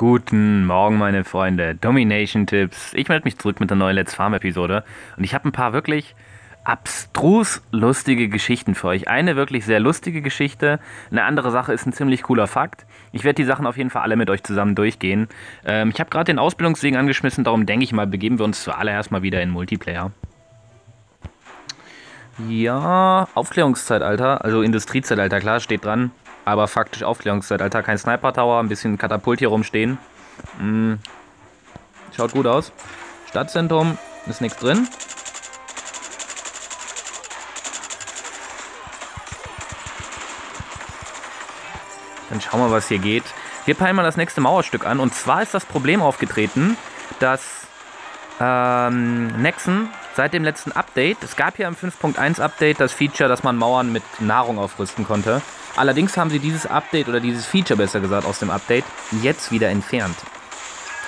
Guten Morgen, meine Freunde. Domination Tipps. Ich melde mich zurück mit der neuen Let's Farm Episode und ich habe ein paar wirklich abstrus lustige Geschichten für euch. Eine wirklich sehr lustige Geschichte, eine andere Sache ist ein ziemlich cooler Fakt. Ich werde die Sachen auf jeden Fall alle mit euch zusammen durchgehen. Ähm, ich habe gerade den Ausbildungssegen angeschmissen, darum denke ich mal, begeben wir uns zuallererst mal wieder in Multiplayer. Ja, Aufklärungszeitalter, also Industriezeitalter, klar, steht dran. Aber faktisch Aufklärungszeitalter, kein Sniper Tower, ein bisschen Katapult hier rumstehen. Hm. Schaut gut aus. Stadtzentrum, ist nichts drin. Dann schauen wir, was hier geht. Wir peilen mal das nächste Mauerstück an. Und zwar ist das Problem aufgetreten, dass ähm, Nexen seit dem letzten Update, es gab ja im 5.1 Update das Feature, dass man Mauern mit Nahrung aufrüsten konnte. Allerdings haben sie dieses Update oder dieses Feature besser gesagt aus dem Update jetzt wieder entfernt.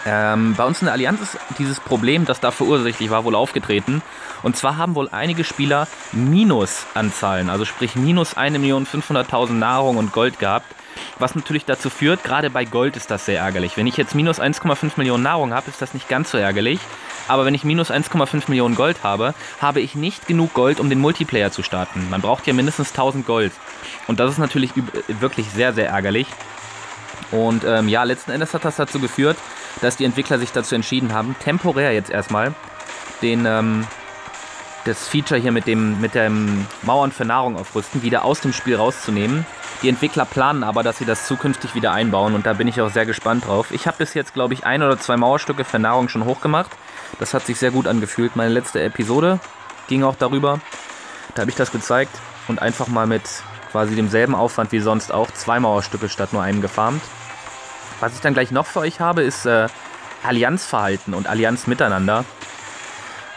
Ähm, bei uns in der Allianz ist dieses Problem, das dafür ursächlich war, wohl aufgetreten. Und zwar haben wohl einige Spieler Minusanzahlen, also sprich minus 1.500.000 Nahrung und Gold gehabt. Was natürlich dazu führt, gerade bei Gold ist das sehr ärgerlich. Wenn ich jetzt minus 1,5 Millionen Nahrung habe, ist das nicht ganz so ärgerlich. Aber wenn ich minus 1,5 Millionen Gold habe, habe ich nicht genug Gold, um den Multiplayer zu starten. Man braucht ja mindestens 1000 Gold. Und das ist natürlich wirklich sehr, sehr ärgerlich. Und ähm, ja, letzten Endes hat das dazu geführt, dass die Entwickler sich dazu entschieden haben, temporär jetzt erstmal den, ähm, das Feature hier mit dem, mit dem Mauern für Nahrung aufrüsten wieder aus dem Spiel rauszunehmen. Die Entwickler planen aber, dass sie das zukünftig wieder einbauen und da bin ich auch sehr gespannt drauf. Ich habe bis jetzt, glaube ich, ein oder zwei Mauerstücke für Nahrung schon hochgemacht. Das hat sich sehr gut angefühlt. Meine letzte Episode ging auch darüber. Da habe ich das gezeigt und einfach mal mit quasi demselben Aufwand wie sonst auch zwei Mauerstücke statt nur einem gefarmt. Was ich dann gleich noch für euch habe, ist äh, Allianzverhalten und Allianz miteinander.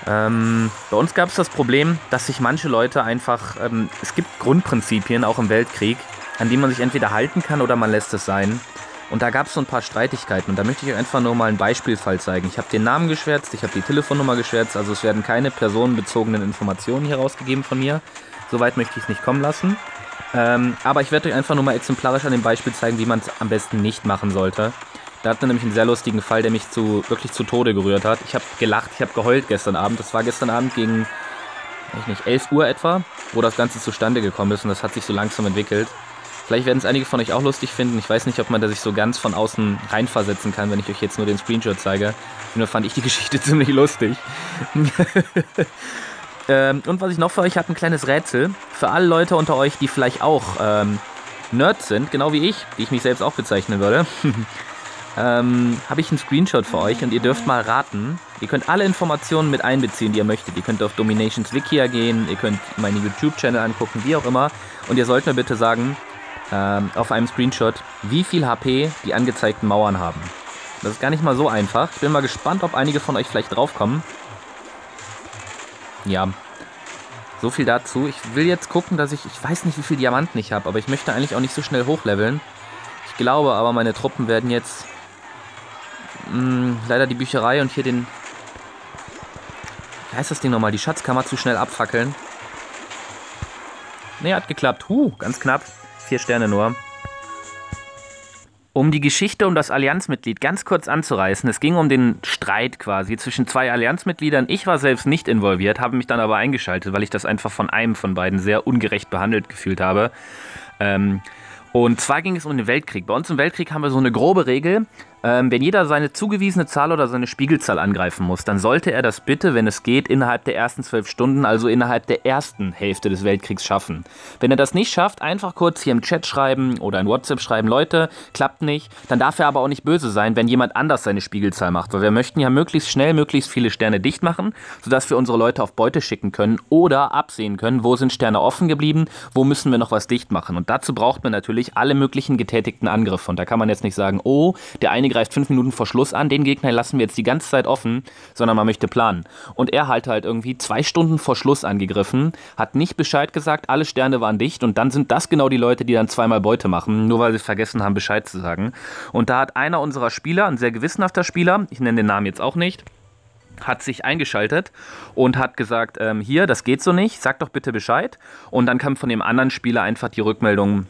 Ähm, bei uns gab es das Problem, dass sich manche Leute einfach, ähm, es gibt Grundprinzipien auch im Weltkrieg, an die man sich entweder halten kann oder man lässt es sein. Und da gab es so ein paar Streitigkeiten und da möchte ich euch einfach nur mal ein Beispielfall zeigen. Ich habe den Namen geschwärzt, ich habe die Telefonnummer geschwärzt, also es werden keine personenbezogenen Informationen hier rausgegeben von mir. Soweit möchte ich es nicht kommen lassen. Ähm, aber ich werde euch einfach nur mal exemplarisch an dem Beispiel zeigen, wie man es am besten nicht machen sollte. Da hatten wir nämlich einen sehr lustigen Fall, der mich zu, wirklich zu Tode gerührt hat. Ich habe gelacht, ich habe geheult gestern Abend. Das war gestern Abend gegen, ich nicht, 11 Uhr etwa, wo das Ganze zustande gekommen ist und das hat sich so langsam entwickelt. Vielleicht werden es einige von euch auch lustig finden. Ich weiß nicht, ob man da sich so ganz von außen reinversetzen kann, wenn ich euch jetzt nur den Screenshot zeige. Nur fand ich die Geschichte ziemlich lustig. ähm, und was ich noch für euch habe, ein kleines Rätsel. Für alle Leute unter euch, die vielleicht auch ähm, Nerds sind, genau wie ich, wie ich mich selbst auch bezeichnen würde, ähm, habe ich einen Screenshot für euch und ihr dürft mal raten. Ihr könnt alle Informationen mit einbeziehen, die ihr möchtet. Ihr könnt auf Dominations Wikia gehen, ihr könnt meine YouTube-Channel angucken, wie auch immer. Und ihr sollt mir bitte sagen, ähm, auf einem Screenshot, wie viel HP die angezeigten Mauern haben. Das ist gar nicht mal so einfach. Ich bin mal gespannt, ob einige von euch vielleicht draufkommen. Ja, so viel dazu. Ich will jetzt gucken, dass ich, ich weiß nicht, wie viel Diamanten ich habe, aber ich möchte eigentlich auch nicht so schnell hochleveln. Ich glaube aber, meine Truppen werden jetzt mh, hm, leider die Bücherei und hier den, wie heißt das Ding nochmal, die Schatzkammer zu schnell abfackeln. Ne, hat geklappt. Huh, ganz knapp. Vier Sterne nur. Um die Geschichte um das Allianzmitglied ganz kurz anzureißen, es ging um den Streit quasi zwischen zwei Allianzmitgliedern. Ich war selbst nicht involviert, habe mich dann aber eingeschaltet, weil ich das einfach von einem von beiden sehr ungerecht behandelt gefühlt habe. Ähm, und zwar ging es um den Weltkrieg. Bei uns im Weltkrieg haben wir so eine grobe Regel. Ähm, wenn jeder seine zugewiesene Zahl oder seine Spiegelzahl angreifen muss, dann sollte er das bitte, wenn es geht, innerhalb der ersten zwölf Stunden, also innerhalb der ersten Hälfte des Weltkriegs schaffen. Wenn er das nicht schafft, einfach kurz hier im Chat schreiben oder in WhatsApp schreiben, Leute, klappt nicht. Dann darf er aber auch nicht böse sein, wenn jemand anders seine Spiegelzahl macht, weil wir möchten ja möglichst schnell möglichst viele Sterne dicht machen, sodass wir unsere Leute auf Beute schicken können oder absehen können, wo sind Sterne offen geblieben, wo müssen wir noch was dicht machen. Und dazu braucht man natürlich alle möglichen getätigten Angriffe. Und da kann man jetzt nicht sagen, oh, der eine greift fünf Minuten vor Schluss an, den Gegner lassen wir jetzt die ganze Zeit offen, sondern man möchte planen. Und er hat halt irgendwie zwei Stunden vor Schluss angegriffen, hat nicht Bescheid gesagt, alle Sterne waren dicht und dann sind das genau die Leute, die dann zweimal Beute machen, nur weil sie vergessen haben, Bescheid zu sagen. Und da hat einer unserer Spieler, ein sehr gewissenhafter Spieler, ich nenne den Namen jetzt auch nicht, hat sich eingeschaltet und hat gesagt, ähm, hier, das geht so nicht, sag doch bitte Bescheid. Und dann kam von dem anderen Spieler einfach die Rückmeldung,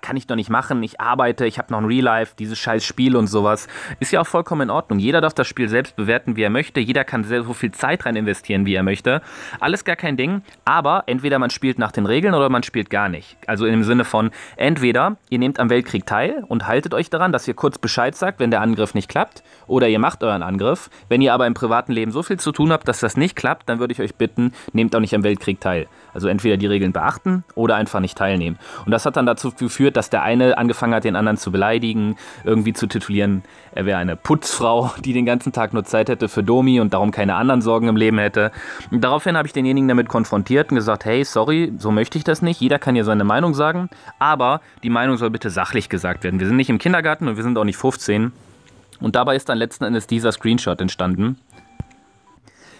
kann ich doch nicht machen, ich arbeite, ich habe noch ein Real Life, dieses scheiß Spiel und sowas. Ist ja auch vollkommen in Ordnung. Jeder darf das Spiel selbst bewerten, wie er möchte. Jeder kann so viel Zeit rein investieren, wie er möchte. Alles gar kein Ding. Aber entweder man spielt nach den Regeln oder man spielt gar nicht. Also im Sinne von, entweder ihr nehmt am Weltkrieg teil und haltet euch daran, dass ihr kurz Bescheid sagt, wenn der Angriff nicht klappt. Oder ihr macht euren Angriff. Wenn ihr aber im privaten Leben so viel zu tun habt, dass das nicht klappt, dann würde ich euch bitten, nehmt auch nicht am Weltkrieg teil. Also entweder die Regeln beachten oder einfach nicht teilnehmen. Und das hat dann dazu geführt, dass der eine angefangen hat, den anderen zu beleidigen, irgendwie zu titulieren, er wäre eine Putzfrau, die den ganzen Tag nur Zeit hätte für Domi und darum keine anderen Sorgen im Leben hätte. Und daraufhin habe ich denjenigen damit konfrontiert und gesagt, hey, sorry, so möchte ich das nicht. Jeder kann hier seine Meinung sagen, aber die Meinung soll bitte sachlich gesagt werden. Wir sind nicht im Kindergarten und wir sind auch nicht 15. Und dabei ist dann letzten Endes dieser Screenshot entstanden.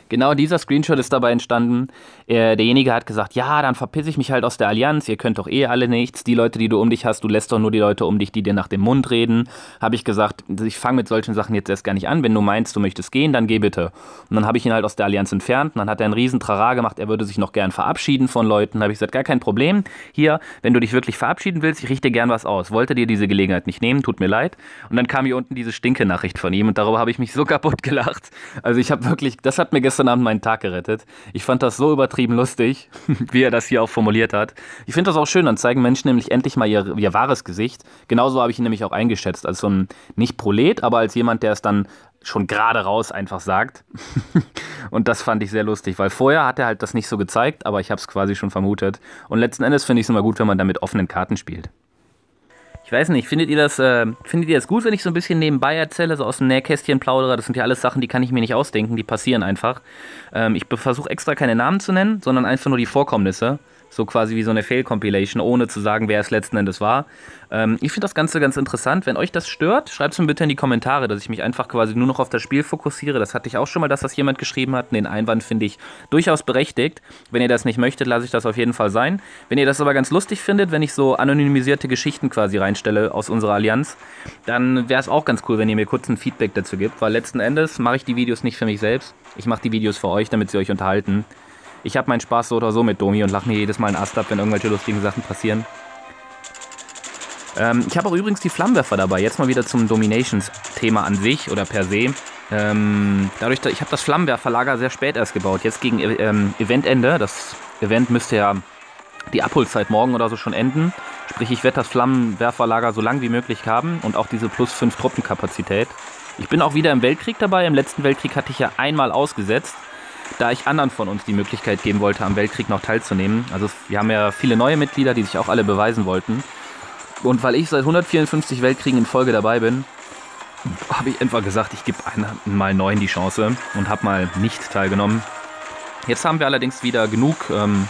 Genau dieser Screenshot ist dabei entstanden. Er, derjenige hat gesagt, ja, dann verpiss ich mich halt aus der Allianz, ihr könnt doch eh alle nichts. Die Leute, die du um dich hast, du lässt doch nur die Leute um dich, die dir nach dem Mund reden. Habe ich gesagt, ich fange mit solchen Sachen jetzt erst gar nicht an. Wenn du meinst, du möchtest gehen, dann geh bitte. Und dann habe ich ihn halt aus der Allianz entfernt. Und dann hat er einen riesen Trara gemacht, er würde sich noch gern verabschieden von Leuten. habe ich gesagt, gar kein Problem. Hier, wenn du dich wirklich verabschieden willst, ich richte gern was aus. Wollte dir diese Gelegenheit nicht nehmen, tut mir leid. Und dann kam hier unten diese Stinke-Nachricht von ihm und darüber habe ich mich so kaputt gelacht. Also ich habe wirklich, das hat mir gestern gestern Abend meinen Tag gerettet. Ich fand das so übertrieben lustig, wie er das hier auch formuliert hat. Ich finde das auch schön, dann zeigen Menschen nämlich endlich mal ihr, ihr wahres Gesicht. Genauso habe ich ihn nämlich auch eingeschätzt, als so ein, nicht Prolet, aber als jemand, der es dann schon gerade raus einfach sagt. und das fand ich sehr lustig, weil vorher hat er halt das nicht so gezeigt, aber ich habe es quasi schon vermutet. Und letzten Endes finde ich es immer gut, wenn man da mit offenen Karten spielt. Ich weiß nicht, findet ihr das, äh, findet ihr das gut, wenn ich so ein bisschen nebenbei erzähle, so aus dem Nähkästchen plaudere? Das sind ja alles Sachen, die kann ich mir nicht ausdenken, die passieren einfach. Ähm, ich versuche extra keine Namen zu nennen, sondern einfach nur die Vorkommnisse. So quasi wie so eine Fail-Compilation, ohne zu sagen, wer es letzten Endes war. Ähm, ich finde das Ganze ganz interessant. Wenn euch das stört, schreibt es mir bitte in die Kommentare, dass ich mich einfach quasi nur noch auf das Spiel fokussiere. Das hatte ich auch schon mal, dass das jemand geschrieben hat. Den Einwand finde ich durchaus berechtigt. Wenn ihr das nicht möchtet, lasse ich das auf jeden Fall sein. Wenn ihr das aber ganz lustig findet, wenn ich so anonymisierte Geschichten quasi reinstelle aus unserer Allianz, dann wäre es auch ganz cool, wenn ihr mir kurz ein Feedback dazu gibt. Weil letzten Endes mache ich die Videos nicht für mich selbst. Ich mache die Videos für euch, damit sie euch unterhalten. Ich habe meinen Spaß so oder so mit Domi und lache mir jedes Mal einen Ast ab, wenn irgendwelche lustigen Sachen passieren. Ähm, ich habe auch übrigens die Flammenwerfer dabei. Jetzt mal wieder zum Dominations-Thema an sich oder per se. Ähm, dadurch, ich habe das Flammenwerferlager sehr spät erst gebaut. Jetzt gegen ähm, Eventende. Das Event müsste ja die Abholzeit morgen oder so schon enden. Sprich, ich werde das Flammenwerferlager so lang wie möglich haben und auch diese plus 5 Truppenkapazität. Ich bin auch wieder im Weltkrieg dabei. Im letzten Weltkrieg hatte ich ja einmal ausgesetzt, da ich anderen von uns die Möglichkeit geben wollte, am Weltkrieg noch teilzunehmen. Also wir haben ja viele neue Mitglieder, die sich auch alle beweisen wollten. Und weil ich seit 154 Weltkriegen in Folge dabei bin, habe ich einfach gesagt, ich gebe mal neun die Chance und habe mal nicht teilgenommen. Jetzt haben wir allerdings wieder genug ähm,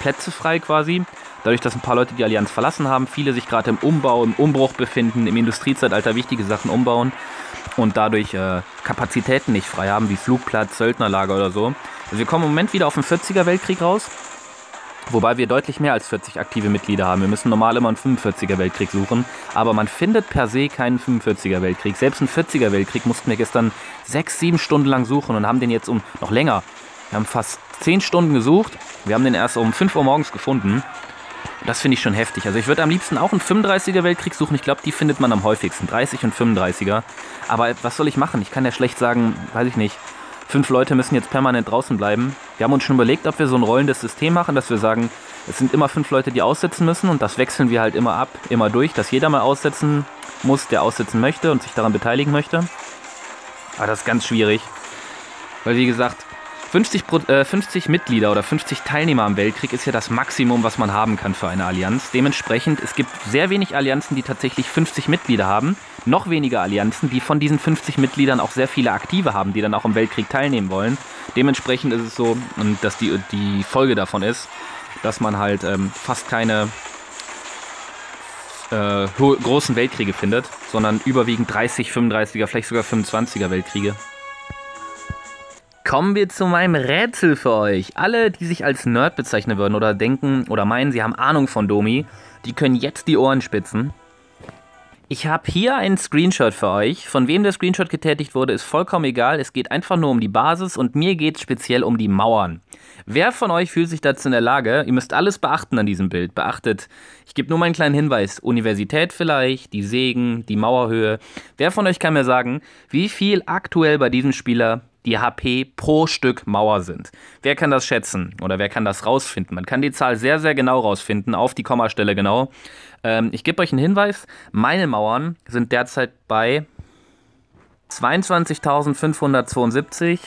Plätze frei quasi. Dadurch, dass ein paar Leute die Allianz verlassen haben, viele sich gerade im Umbau, im Umbruch befinden, im Industriezeitalter wichtige Sachen umbauen und dadurch äh, Kapazitäten nicht frei haben, wie Flugplatz, Söldnerlager oder so. Also wir kommen im Moment wieder auf den 40er Weltkrieg raus. Wobei wir deutlich mehr als 40 aktive Mitglieder haben. Wir müssen normal immer einen 45er Weltkrieg suchen. Aber man findet per se keinen 45er Weltkrieg. Selbst einen 40er Weltkrieg mussten wir gestern 6, 7 Stunden lang suchen und haben den jetzt um noch länger. Wir haben fast 10 Stunden gesucht. Wir haben den erst um 5 Uhr morgens gefunden. Das finde ich schon heftig. Also ich würde am liebsten auch einen 35er Weltkrieg suchen. Ich glaube, die findet man am häufigsten. 30 und 35er. Aber was soll ich machen? Ich kann ja schlecht sagen, weiß ich nicht fünf Leute müssen jetzt permanent draußen bleiben. Wir haben uns schon überlegt, ob wir so ein rollendes System machen, dass wir sagen, es sind immer fünf Leute, die aussetzen müssen und das wechseln wir halt immer ab, immer durch, dass jeder mal aussetzen muss, der aussetzen möchte und sich daran beteiligen möchte. Aber das ist ganz schwierig, weil wie gesagt, 50, äh, 50 Mitglieder oder 50 Teilnehmer am Weltkrieg ist ja das Maximum, was man haben kann für eine Allianz. Dementsprechend, es gibt sehr wenig Allianzen, die tatsächlich 50 Mitglieder haben. Noch weniger Allianzen, die von diesen 50 Mitgliedern auch sehr viele Aktive haben, die dann auch im Weltkrieg teilnehmen wollen. Dementsprechend ist es so, dass die, die Folge davon ist, dass man halt ähm, fast keine äh, großen Weltkriege findet, sondern überwiegend 30, 35er, vielleicht sogar 25er Weltkriege. Kommen wir zu meinem Rätsel für euch. Alle, die sich als Nerd bezeichnen würden oder denken oder meinen, sie haben Ahnung von Domi, die können jetzt die Ohren spitzen. Ich habe hier einen Screenshot für euch. Von wem der Screenshot getätigt wurde, ist vollkommen egal. Es geht einfach nur um die Basis und mir geht es speziell um die Mauern. Wer von euch fühlt sich dazu in der Lage? Ihr müsst alles beachten an diesem Bild. Beachtet, ich gebe nur mal einen kleinen Hinweis. Universität vielleicht, die Segen, die Mauerhöhe. Wer von euch kann mir sagen, wie viel aktuell bei diesem Spieler die HP pro Stück Mauer sind. Wer kann das schätzen oder wer kann das rausfinden? Man kann die Zahl sehr, sehr genau rausfinden, auf die Kommastelle genau. Ähm, ich gebe euch einen Hinweis. Meine Mauern sind derzeit bei 22.572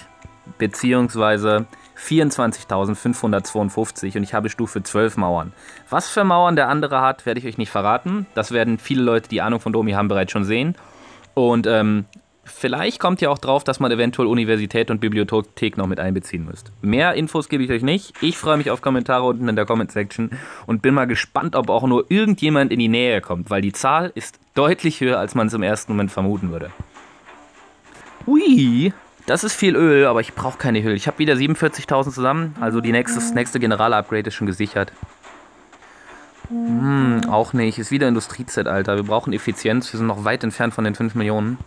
beziehungsweise 24.552 und ich habe Stufe 12 Mauern. Was für Mauern der andere hat, werde ich euch nicht verraten. Das werden viele Leute, die Ahnung von Domi haben, bereits schon sehen. Und ähm, Vielleicht kommt ihr auch drauf, dass man eventuell Universität und Bibliothek noch mit einbeziehen müsst. Mehr Infos gebe ich euch nicht. Ich freue mich auf Kommentare unten in der Comment-Section und bin mal gespannt, ob auch nur irgendjemand in die Nähe kommt, weil die Zahl ist deutlich höher, als man es im ersten Moment vermuten würde. Hui, das ist viel Öl, aber ich brauche keine Öl. Ich habe wieder 47.000 zusammen, also die nächste, das nächste General-Upgrade ist schon gesichert. Hm, auch nicht. Ist wieder Industriezeitalter. Wir brauchen Effizienz. Wir sind noch weit entfernt von den 5 Millionen.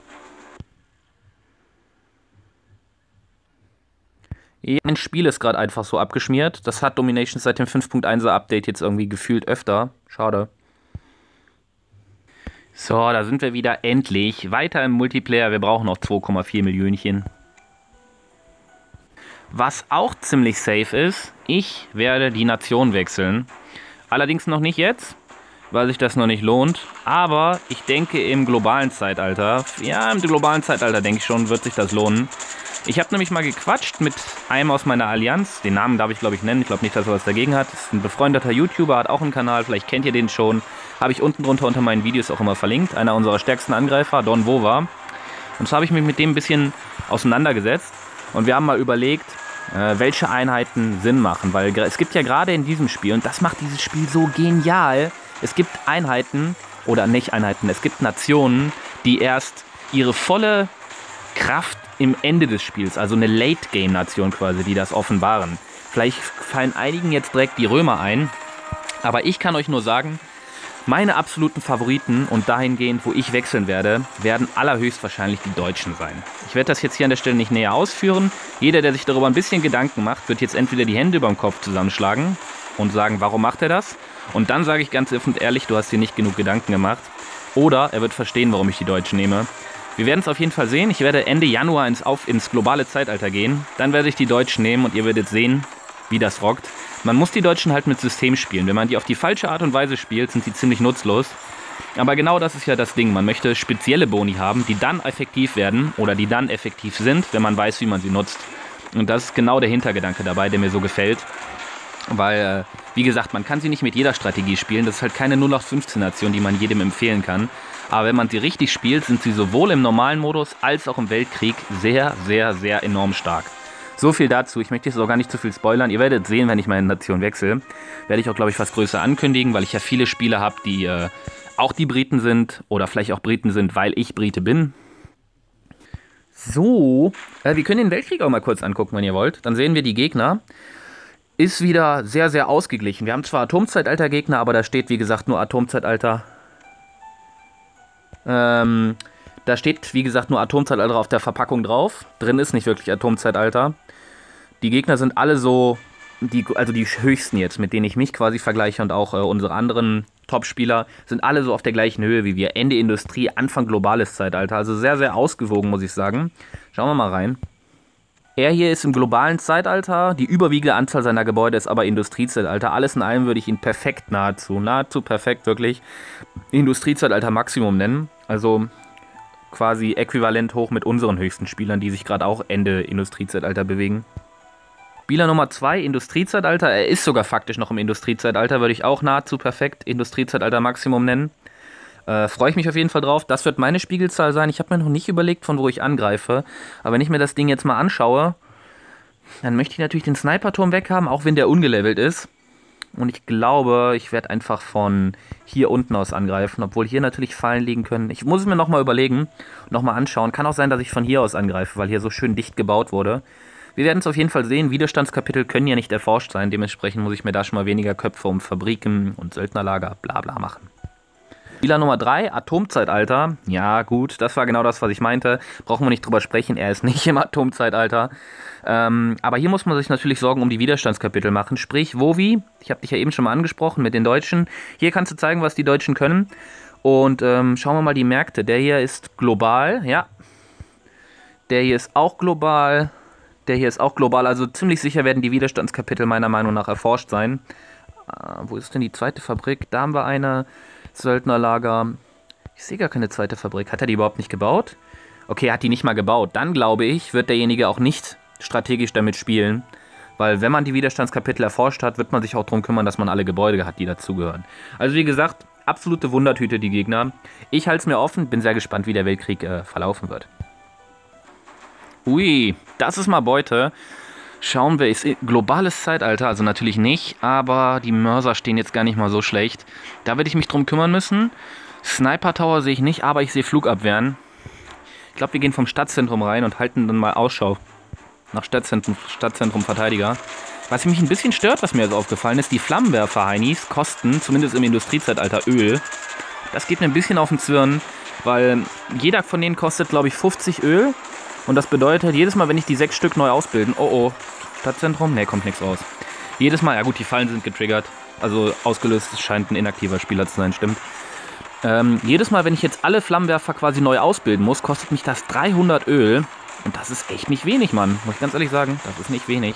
Mein Spiel ist gerade einfach so abgeschmiert. Das hat Domination seit dem 5.1er Update jetzt irgendwie gefühlt öfter. Schade. So, da sind wir wieder endlich. Weiter im Multiplayer. Wir brauchen noch 2,4 Millionchen. Was auch ziemlich safe ist, ich werde die Nation wechseln. Allerdings noch nicht jetzt, weil sich das noch nicht lohnt. Aber ich denke im globalen Zeitalter, ja, im globalen Zeitalter denke ich schon, wird sich das lohnen. Ich habe nämlich mal gequatscht mit einem aus meiner Allianz. Den Namen darf ich, glaube ich, nennen. Ich glaube nicht, dass er was dagegen hat. Ist ein befreundeter YouTuber, hat auch einen Kanal. Vielleicht kennt ihr den schon. Habe ich unten drunter unter meinen Videos auch immer verlinkt. Einer unserer stärksten Angreifer, Don Wova. Und so habe ich mich mit dem ein bisschen auseinandergesetzt. Und wir haben mal überlegt, äh, welche Einheiten Sinn machen. Weil es gibt ja gerade in diesem Spiel, und das macht dieses Spiel so genial, es gibt Einheiten, oder nicht Einheiten, es gibt Nationen, die erst ihre volle Kraft im Ende des Spiels, also eine Late-Game-Nation quasi, die das offenbaren. Vielleicht fallen einigen jetzt direkt die Römer ein, aber ich kann euch nur sagen, meine absoluten Favoriten und dahingehend, wo ich wechseln werde, werden allerhöchstwahrscheinlich die Deutschen sein. Ich werde das jetzt hier an der Stelle nicht näher ausführen. Jeder, der sich darüber ein bisschen Gedanken macht, wird jetzt entweder die Hände über dem Kopf zusammenschlagen und sagen, warum macht er das? Und dann sage ich ganz offen und ehrlich, du hast dir nicht genug Gedanken gemacht. Oder er wird verstehen, warum ich die Deutschen nehme. Wir werden es auf jeden Fall sehen. Ich werde Ende Januar ins, auf, ins globale Zeitalter gehen. Dann werde ich die Deutschen nehmen und ihr werdet sehen, wie das rockt. Man muss die Deutschen halt mit System spielen. Wenn man die auf die falsche Art und Weise spielt, sind sie ziemlich nutzlos. Aber genau das ist ja das Ding. Man möchte spezielle Boni haben, die dann effektiv werden oder die dann effektiv sind, wenn man weiß, wie man sie nutzt. Und das ist genau der Hintergedanke dabei, der mir so gefällt. Weil, äh, wie gesagt, man kann sie nicht mit jeder Strategie spielen. Das ist halt keine 0815-Nation, die man jedem empfehlen kann. Aber wenn man sie richtig spielt, sind sie sowohl im normalen Modus als auch im Weltkrieg sehr, sehr, sehr enorm stark. So viel dazu. Ich möchte jetzt auch gar nicht zu viel spoilern. Ihr werdet sehen, wenn ich meine Nation wechsle. Werde ich auch, glaube ich, was größer ankündigen, weil ich ja viele Spiele habe, die äh, auch die Briten sind oder vielleicht auch Briten sind, weil ich Brite bin. So, äh, wir können den Weltkrieg auch mal kurz angucken, wenn ihr wollt. Dann sehen wir die Gegner. Ist wieder sehr, sehr ausgeglichen. Wir haben zwar Atomzeitalter-Gegner, aber da steht, wie gesagt, nur Atomzeitalter ähm, da steht, wie gesagt, nur Atomzeitalter auf der Verpackung drauf. Drin ist nicht wirklich Atomzeitalter. Die Gegner sind alle so, die, also die höchsten jetzt, mit denen ich mich quasi vergleiche und auch äh, unsere anderen Top-Spieler, sind alle so auf der gleichen Höhe wie wir. Ende Industrie, Anfang globales Zeitalter. Also sehr, sehr ausgewogen, muss ich sagen. Schauen wir mal rein. Er hier ist im globalen Zeitalter. Die überwiegende Anzahl seiner Gebäude ist aber Industriezeitalter. Alles in allem würde ich ihn perfekt nahezu, nahezu perfekt wirklich Industriezeitalter Maximum nennen. Also quasi äquivalent hoch mit unseren höchsten Spielern, die sich gerade auch Ende Industriezeitalter bewegen. Spieler Nummer 2, Industriezeitalter. Er ist sogar faktisch noch im Industriezeitalter, würde ich auch nahezu perfekt Industriezeitalter Maximum nennen. Äh, Freue ich mich auf jeden Fall drauf. Das wird meine Spiegelzahl sein. Ich habe mir noch nicht überlegt, von wo ich angreife. Aber wenn ich mir das Ding jetzt mal anschaue, dann möchte ich natürlich den Sniper-Turm weghaben, auch wenn der ungelevelt ist. Und ich glaube, ich werde einfach von hier unten aus angreifen, obwohl hier natürlich Fallen liegen können. Ich muss es mir nochmal überlegen, nochmal anschauen. Kann auch sein, dass ich von hier aus angreife, weil hier so schön dicht gebaut wurde. Wir werden es auf jeden Fall sehen. Widerstandskapitel können ja nicht erforscht sein. Dementsprechend muss ich mir da schon mal weniger Köpfe um Fabriken und Söldnerlager bla bla machen. Spieler Nummer 3, Atomzeitalter. Ja, gut, das war genau das, was ich meinte. Brauchen wir nicht drüber sprechen, er ist nicht im Atomzeitalter. Ähm, aber hier muss man sich natürlich Sorgen um die Widerstandskapitel machen. Sprich, Wovi, ich habe dich ja eben schon mal angesprochen mit den Deutschen. Hier kannst du zeigen, was die Deutschen können. Und ähm, schauen wir mal die Märkte. Der hier ist global, ja. Der hier ist auch global. Der hier ist auch global. Also ziemlich sicher werden die Widerstandskapitel meiner Meinung nach erforscht sein. Äh, wo ist denn die zweite Fabrik? Da haben wir eine Söldnerlager. Ich sehe gar keine zweite Fabrik. Hat er die überhaupt nicht gebaut? Okay, er hat die nicht mal gebaut. Dann glaube ich, wird derjenige auch nicht strategisch damit spielen. Weil wenn man die Widerstandskapitel erforscht hat, wird man sich auch darum kümmern, dass man alle Gebäude hat, die dazugehören. Also wie gesagt, absolute Wundertüte die Gegner. Ich halte es mir offen, bin sehr gespannt, wie der Weltkrieg äh, verlaufen wird. Ui, das ist mal Beute. Schauen wir, ist globales Zeitalter, also natürlich nicht, aber die Mörser stehen jetzt gar nicht mal so schlecht. Da werde ich mich drum kümmern müssen. Sniper Tower sehe ich nicht, aber ich sehe Flugabwehren. Ich glaube, wir gehen vom Stadtzentrum rein und halten dann mal Ausschau nach Stadtzentrum, Stadtzentrum Verteidiger. Was mich ein bisschen stört, was mir jetzt aufgefallen ist, die Flammenwerfer-Heinis kosten, zumindest im Industriezeitalter, Öl. Das geht mir ein bisschen auf den Zwirn, weil jeder von denen kostet, glaube ich, 50 Öl. Und das bedeutet, jedes Mal, wenn ich die sechs Stück neu ausbilden, oh oh, Stadtzentrum, ne, kommt nichts raus. Jedes Mal, ja gut, die Fallen sind getriggert. Also ausgelöst, es scheint ein inaktiver Spieler zu sein, stimmt. Ähm, jedes Mal, wenn ich jetzt alle Flammenwerfer quasi neu ausbilden muss, kostet mich das 300 Öl. Und das ist echt nicht wenig, Mann. Muss ich ganz ehrlich sagen, das ist nicht wenig.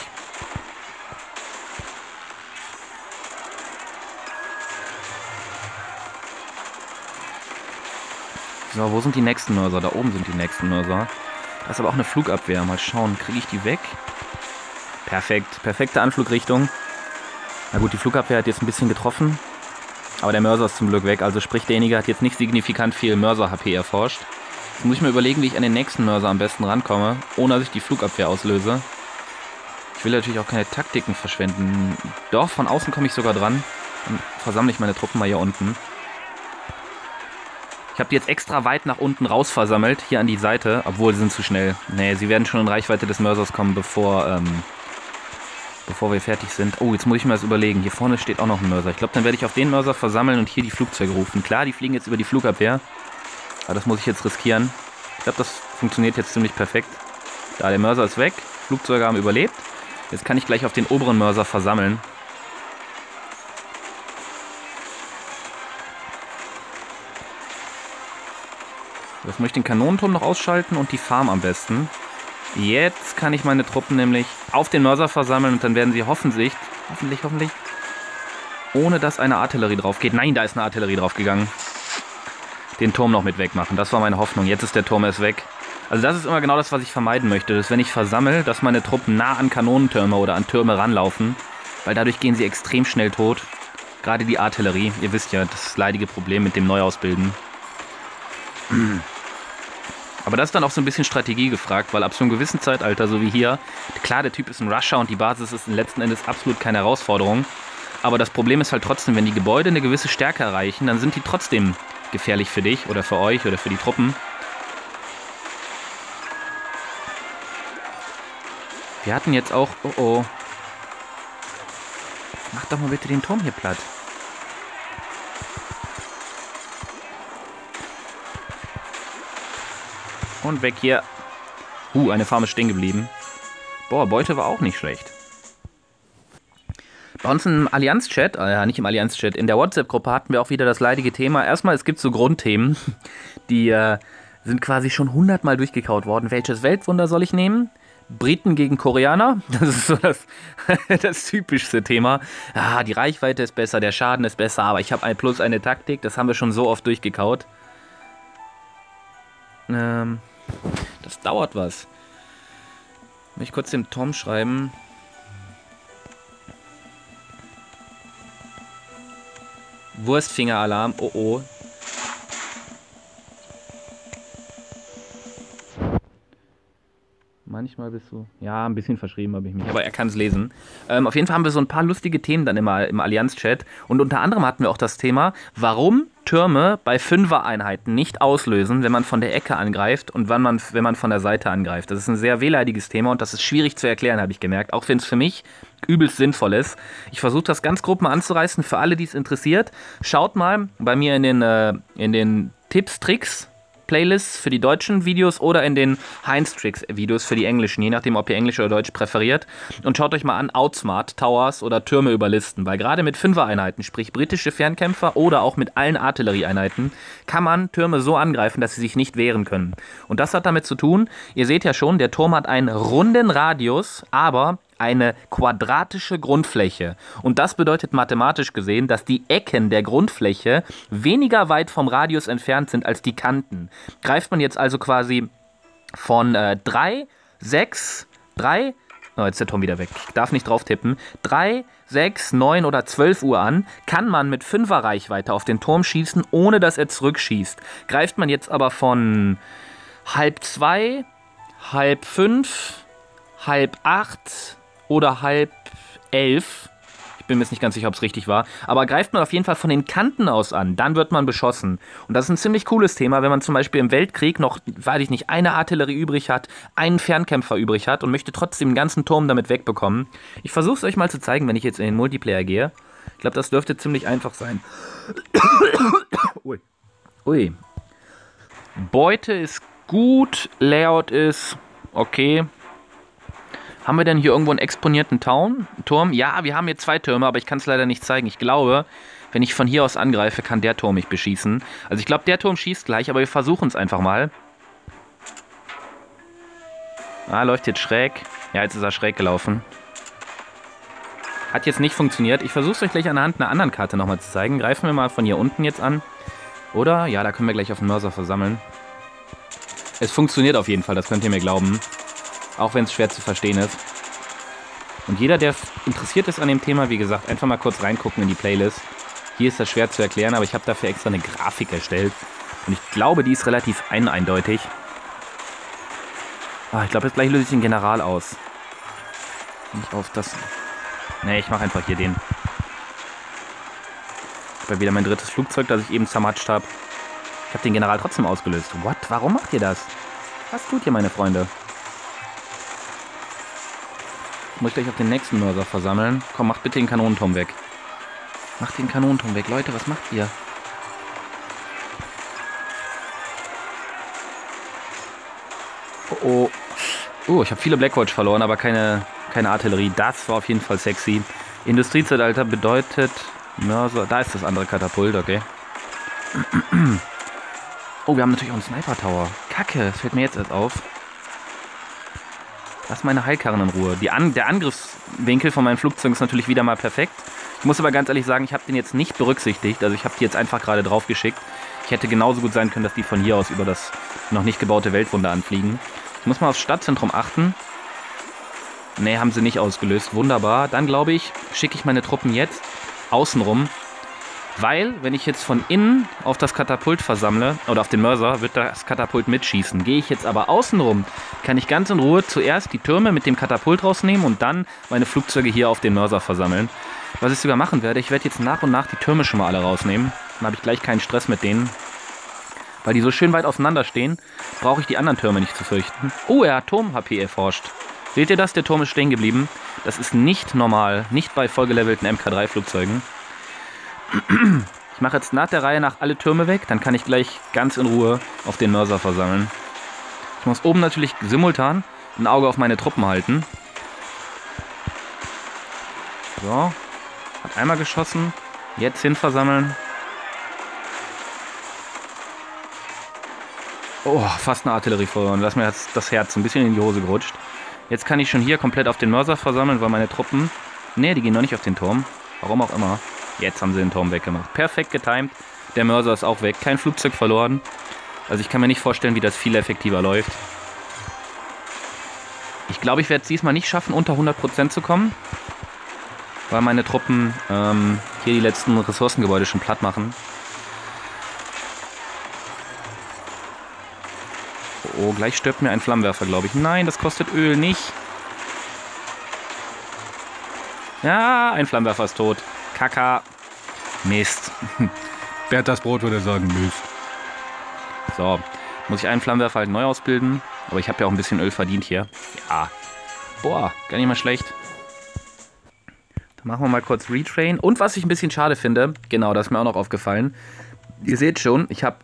So, wo sind die nächsten Mörser? Da oben sind die nächsten Mörser. Da ist aber auch eine Flugabwehr. Mal schauen, kriege ich die weg? Perfekt, perfekte Anflugrichtung. Na gut, die Flugabwehr hat jetzt ein bisschen getroffen. Aber der Mörser ist zum Glück weg. Also sprich, derjenige hat jetzt nicht signifikant viel Mörser-HP erforscht. Jetzt muss ich mir überlegen, wie ich an den nächsten Mörser am besten rankomme, ohne dass ich die Flugabwehr auslöse. Ich will natürlich auch keine Taktiken verschwenden. Doch, von außen komme ich sogar dran. Dann versammle ich meine Truppen mal hier unten. Ich habe die jetzt extra weit nach unten raus versammelt, hier an die Seite, obwohl sie sind zu schnell. Nee, sie werden schon in Reichweite des Mörsers kommen, bevor, ähm, bevor wir fertig sind. Oh, jetzt muss ich mir das überlegen. Hier vorne steht auch noch ein Mörser. Ich glaube, dann werde ich auf den Mörser versammeln und hier die Flugzeuge rufen. Klar, die fliegen jetzt über die Flugabwehr. Aber das muss ich jetzt riskieren. Ich glaube, das funktioniert jetzt ziemlich perfekt. Da, der Mörser ist weg. Flugzeuge haben überlebt. Jetzt kann ich gleich auf den oberen Mörser versammeln. Jetzt muss ich den Kanonenturm noch ausschalten und die Farm am besten. Jetzt kann ich meine Truppen nämlich auf den Mörser versammeln und dann werden sie hoffentlich, hoffentlich, hoffentlich, ohne dass eine Artillerie drauf geht. Nein, da ist eine Artillerie drauf gegangen. Den Turm noch mit wegmachen. Das war meine Hoffnung. Jetzt ist der Turm erst weg. Also das ist immer genau das, was ich vermeiden möchte. Dass wenn ich versammle, dass meine Truppen nah an Kanonentürme oder an Türme ranlaufen. Weil dadurch gehen sie extrem schnell tot. Gerade die Artillerie. Ihr wisst ja, das leidige Problem mit dem Neuausbilden. Aber das ist dann auch so ein bisschen Strategie gefragt, weil ab so einem gewissen Zeitalter, so wie hier, klar, der Typ ist ein Rusher und die Basis ist letzten Endes absolut keine Herausforderung. Aber das Problem ist halt trotzdem, wenn die Gebäude eine gewisse Stärke erreichen, dann sind die trotzdem gefährlich für dich oder für euch oder für die Truppen. Wir hatten jetzt auch... Oh oh. Mach doch mal bitte den Turm hier platt. Und weg hier. Uh, eine Farm ist stehen geblieben. Boah, Beute war auch nicht schlecht. Bei uns im Allianz-Chat, äh, nicht im Allianz-Chat, in der WhatsApp-Gruppe hatten wir auch wieder das leidige Thema. Erstmal, es gibt so Grundthemen, die äh, sind quasi schon hundertmal durchgekaut worden. Welches Weltwunder soll ich nehmen? Briten gegen Koreaner, das ist so das, das typischste Thema. Ah, die Reichweite ist besser, der Schaden ist besser, aber ich habe ein Plus, eine Taktik, das haben wir schon so oft durchgekaut. Ähm, das dauert was. Will ich kurz dem Tom schreiben. Wurstfingeralarm. Oh oh. Manchmal bist du. Ja, ein bisschen verschrieben habe ich mich, aber er kann es lesen. Ähm, auf jeden Fall haben wir so ein paar lustige Themen dann immer im Allianz-Chat. Und unter anderem hatten wir auch das Thema, warum Türme bei Fünfer-Einheiten nicht auslösen, wenn man von der Ecke angreift und wann man, wenn man von der Seite angreift. Das ist ein sehr wehleidiges Thema und das ist schwierig zu erklären, habe ich gemerkt. Auch wenn es für mich übelst sinnvoll ist. Ich versuche das ganz grob mal anzureißen für alle, die es interessiert. Schaut mal bei mir in den, äh, in den Tipps, Tricks Playlists für die deutschen Videos oder in den Heinz-Tricks-Videos für die englischen, je nachdem, ob ihr Englisch oder Deutsch präferiert. Und schaut euch mal an Outsmart, Towers oder Türme überlisten, weil gerade mit Fünfer-Einheiten, sprich britische Fernkämpfer oder auch mit allen Artillerieeinheiten, kann man Türme so angreifen, dass sie sich nicht wehren können. Und das hat damit zu tun, ihr seht ja schon, der Turm hat einen runden Radius, aber eine quadratische Grundfläche. Und das bedeutet mathematisch gesehen, dass die Ecken der Grundfläche weniger weit vom Radius entfernt sind als die Kanten. Greift man jetzt also quasi von 3, 6, 3, oh, jetzt ist der Tom wieder weg, ich darf nicht drauf tippen, 3, 6, 9 oder 12 Uhr an, kann man mit 5er Reichweite auf den Turm schießen, ohne dass er zurückschießt. Greift man jetzt aber von halb 2, halb 5, halb 8, oder halb elf. Ich bin mir jetzt nicht ganz sicher, ob es richtig war. Aber greift man auf jeden Fall von den Kanten aus an, dann wird man beschossen. Und das ist ein ziemlich cooles Thema, wenn man zum Beispiel im Weltkrieg noch, weiß ich nicht, eine Artillerie übrig hat, einen Fernkämpfer übrig hat und möchte trotzdem den ganzen Turm damit wegbekommen. Ich versuche es euch mal zu zeigen, wenn ich jetzt in den Multiplayer gehe. Ich glaube, das dürfte ziemlich einfach sein. Ui. Ui. Beute ist gut, Layout ist okay. Haben wir denn hier irgendwo einen exponierten Town, Turm? Ja, wir haben hier zwei Türme, aber ich kann es leider nicht zeigen. Ich glaube, wenn ich von hier aus angreife, kann der Turm mich beschießen. Also ich glaube, der Turm schießt gleich, aber wir versuchen es einfach mal. Ah, läuft jetzt schräg. Ja, jetzt ist er schräg gelaufen. Hat jetzt nicht funktioniert. Ich versuche es euch gleich anhand einer anderen Karte nochmal zu zeigen. Greifen wir mal von hier unten jetzt an. Oder? Ja, da können wir gleich auf den Mörser versammeln. Es funktioniert auf jeden Fall, das könnt ihr mir glauben. Auch wenn es schwer zu verstehen ist. Und jeder, der interessiert ist an dem Thema, wie gesagt, einfach mal kurz reingucken in die Playlist. Hier ist das schwer zu erklären, aber ich habe dafür extra eine Grafik erstellt. Und ich glaube, die ist relativ ein eindeutig. Ah, ich glaube, jetzt gleich löse ich den General aus. Nicht auf das... Ne, ich mache einfach hier den. Ich habe wieder mein drittes Flugzeug, das ich eben zermatscht habe. Ich habe den General trotzdem ausgelöst. What? Warum macht ihr das? Was tut ihr, meine Freunde? Ich muss gleich auf den nächsten Mörser versammeln. Komm, macht bitte den Kanonenturm weg. Macht den Kanonenturm weg. Leute, was macht ihr? Oh, oh. Oh, ich habe viele Blackwatch verloren, aber keine, keine Artillerie. Das war auf jeden Fall sexy. Industriezeitalter bedeutet Mörser. Da ist das andere Katapult, okay. Oh, wir haben natürlich auch einen Sniper Tower. Kacke, das fällt mir jetzt erst auf. Lass meine Heilkarren in Ruhe. An der Angriffswinkel von meinem Flugzeug ist natürlich wieder mal perfekt. Ich muss aber ganz ehrlich sagen, ich habe den jetzt nicht berücksichtigt. Also ich habe die jetzt einfach gerade drauf geschickt. Ich hätte genauso gut sein können, dass die von hier aus über das noch nicht gebaute Weltwunder anfliegen. Ich muss mal aufs Stadtzentrum achten. Ne, haben sie nicht ausgelöst. Wunderbar. Dann glaube ich, schicke ich meine Truppen jetzt außenrum weil, wenn ich jetzt von innen auf das Katapult versammle, oder auf den Mörser, wird das Katapult mitschießen. Gehe ich jetzt aber außenrum, kann ich ganz in Ruhe zuerst die Türme mit dem Katapult rausnehmen und dann meine Flugzeuge hier auf den Mörser versammeln. Was ich sogar machen werde, ich werde jetzt nach und nach die Türme schon mal alle rausnehmen. Dann habe ich gleich keinen Stress mit denen. Weil die so schön weit auseinander stehen, brauche ich die anderen Türme nicht zu fürchten. Oh, er hat Turm-HP erforscht. Seht ihr das? Der Turm ist stehen geblieben. Das ist nicht normal, nicht bei vollgelevelten MK3-Flugzeugen. Ich mache jetzt nach der Reihe nach alle Türme weg, dann kann ich gleich ganz in Ruhe auf den Mörser versammeln. Ich muss oben natürlich simultan ein Auge auf meine Truppen halten. So. Hat einmal geschossen. Jetzt hin versammeln. Oh, fast eine Artillerie verloren. Lass mir jetzt das Herz ein bisschen in die Hose gerutscht. Jetzt kann ich schon hier komplett auf den Mörser versammeln, weil meine Truppen... Ne, die gehen noch nicht auf den Turm. Warum auch immer. Jetzt haben sie den Turm weggemacht. Perfekt getimt. Der Mörser ist auch weg. Kein Flugzeug verloren. Also ich kann mir nicht vorstellen, wie das viel effektiver läuft. Ich glaube, ich werde es diesmal nicht schaffen, unter 100% zu kommen. Weil meine Truppen ähm, hier die letzten Ressourcengebäude schon platt machen. Oh, gleich stirbt mir ein Flammenwerfer, glaube ich. Nein, das kostet Öl nicht. Ja, ein Flammenwerfer ist tot. Kaka. Mist. Berthas Brot würde sagen, Mist. So, muss ich einen Flammenwerfer halt neu ausbilden. Aber ich habe ja auch ein bisschen Öl verdient hier. Ja. Boah, gar nicht mal schlecht. Dann machen wir mal kurz Retrain. Und was ich ein bisschen schade finde, genau, das ist mir auch noch aufgefallen. Ihr seht schon, ich habe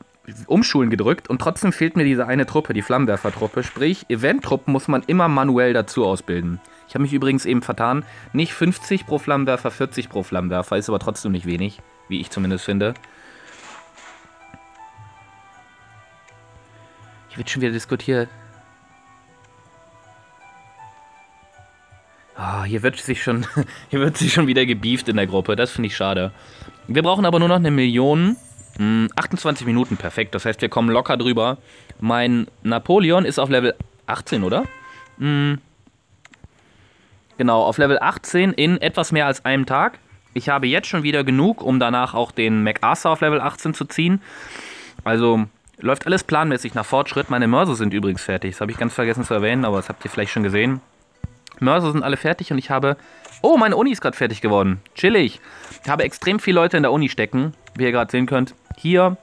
Umschulen gedrückt und trotzdem fehlt mir diese eine Truppe, die Flammenwerfer-Truppe. Sprich, Event-Truppen muss man immer manuell dazu ausbilden. Ich habe mich übrigens eben vertan. Nicht 50 pro Flammenwerfer, 40 pro Flammenwerfer. Ist aber trotzdem nicht wenig, wie ich zumindest finde. Hier wird schon wieder diskutiert. Oh, hier wird sich schon, hier wird sich schon wieder gebieft in der Gruppe. Das finde ich schade. Wir brauchen aber nur noch eine Million. 28 hm, Minuten, perfekt. Das heißt, wir kommen locker drüber. Mein Napoleon ist auf Level 18, oder? Hm. Genau, auf Level 18 in etwas mehr als einem Tag. Ich habe jetzt schon wieder genug, um danach auch den MacArthur auf Level 18 zu ziehen. Also läuft alles planmäßig nach Fortschritt. Meine Mörser sind übrigens fertig. Das habe ich ganz vergessen zu erwähnen, aber das habt ihr vielleicht schon gesehen. Mörser sind alle fertig und ich habe... Oh, meine Uni ist gerade fertig geworden. Chillig. Ich habe extrem viele Leute in der Uni stecken, wie ihr gerade sehen könnt. Hier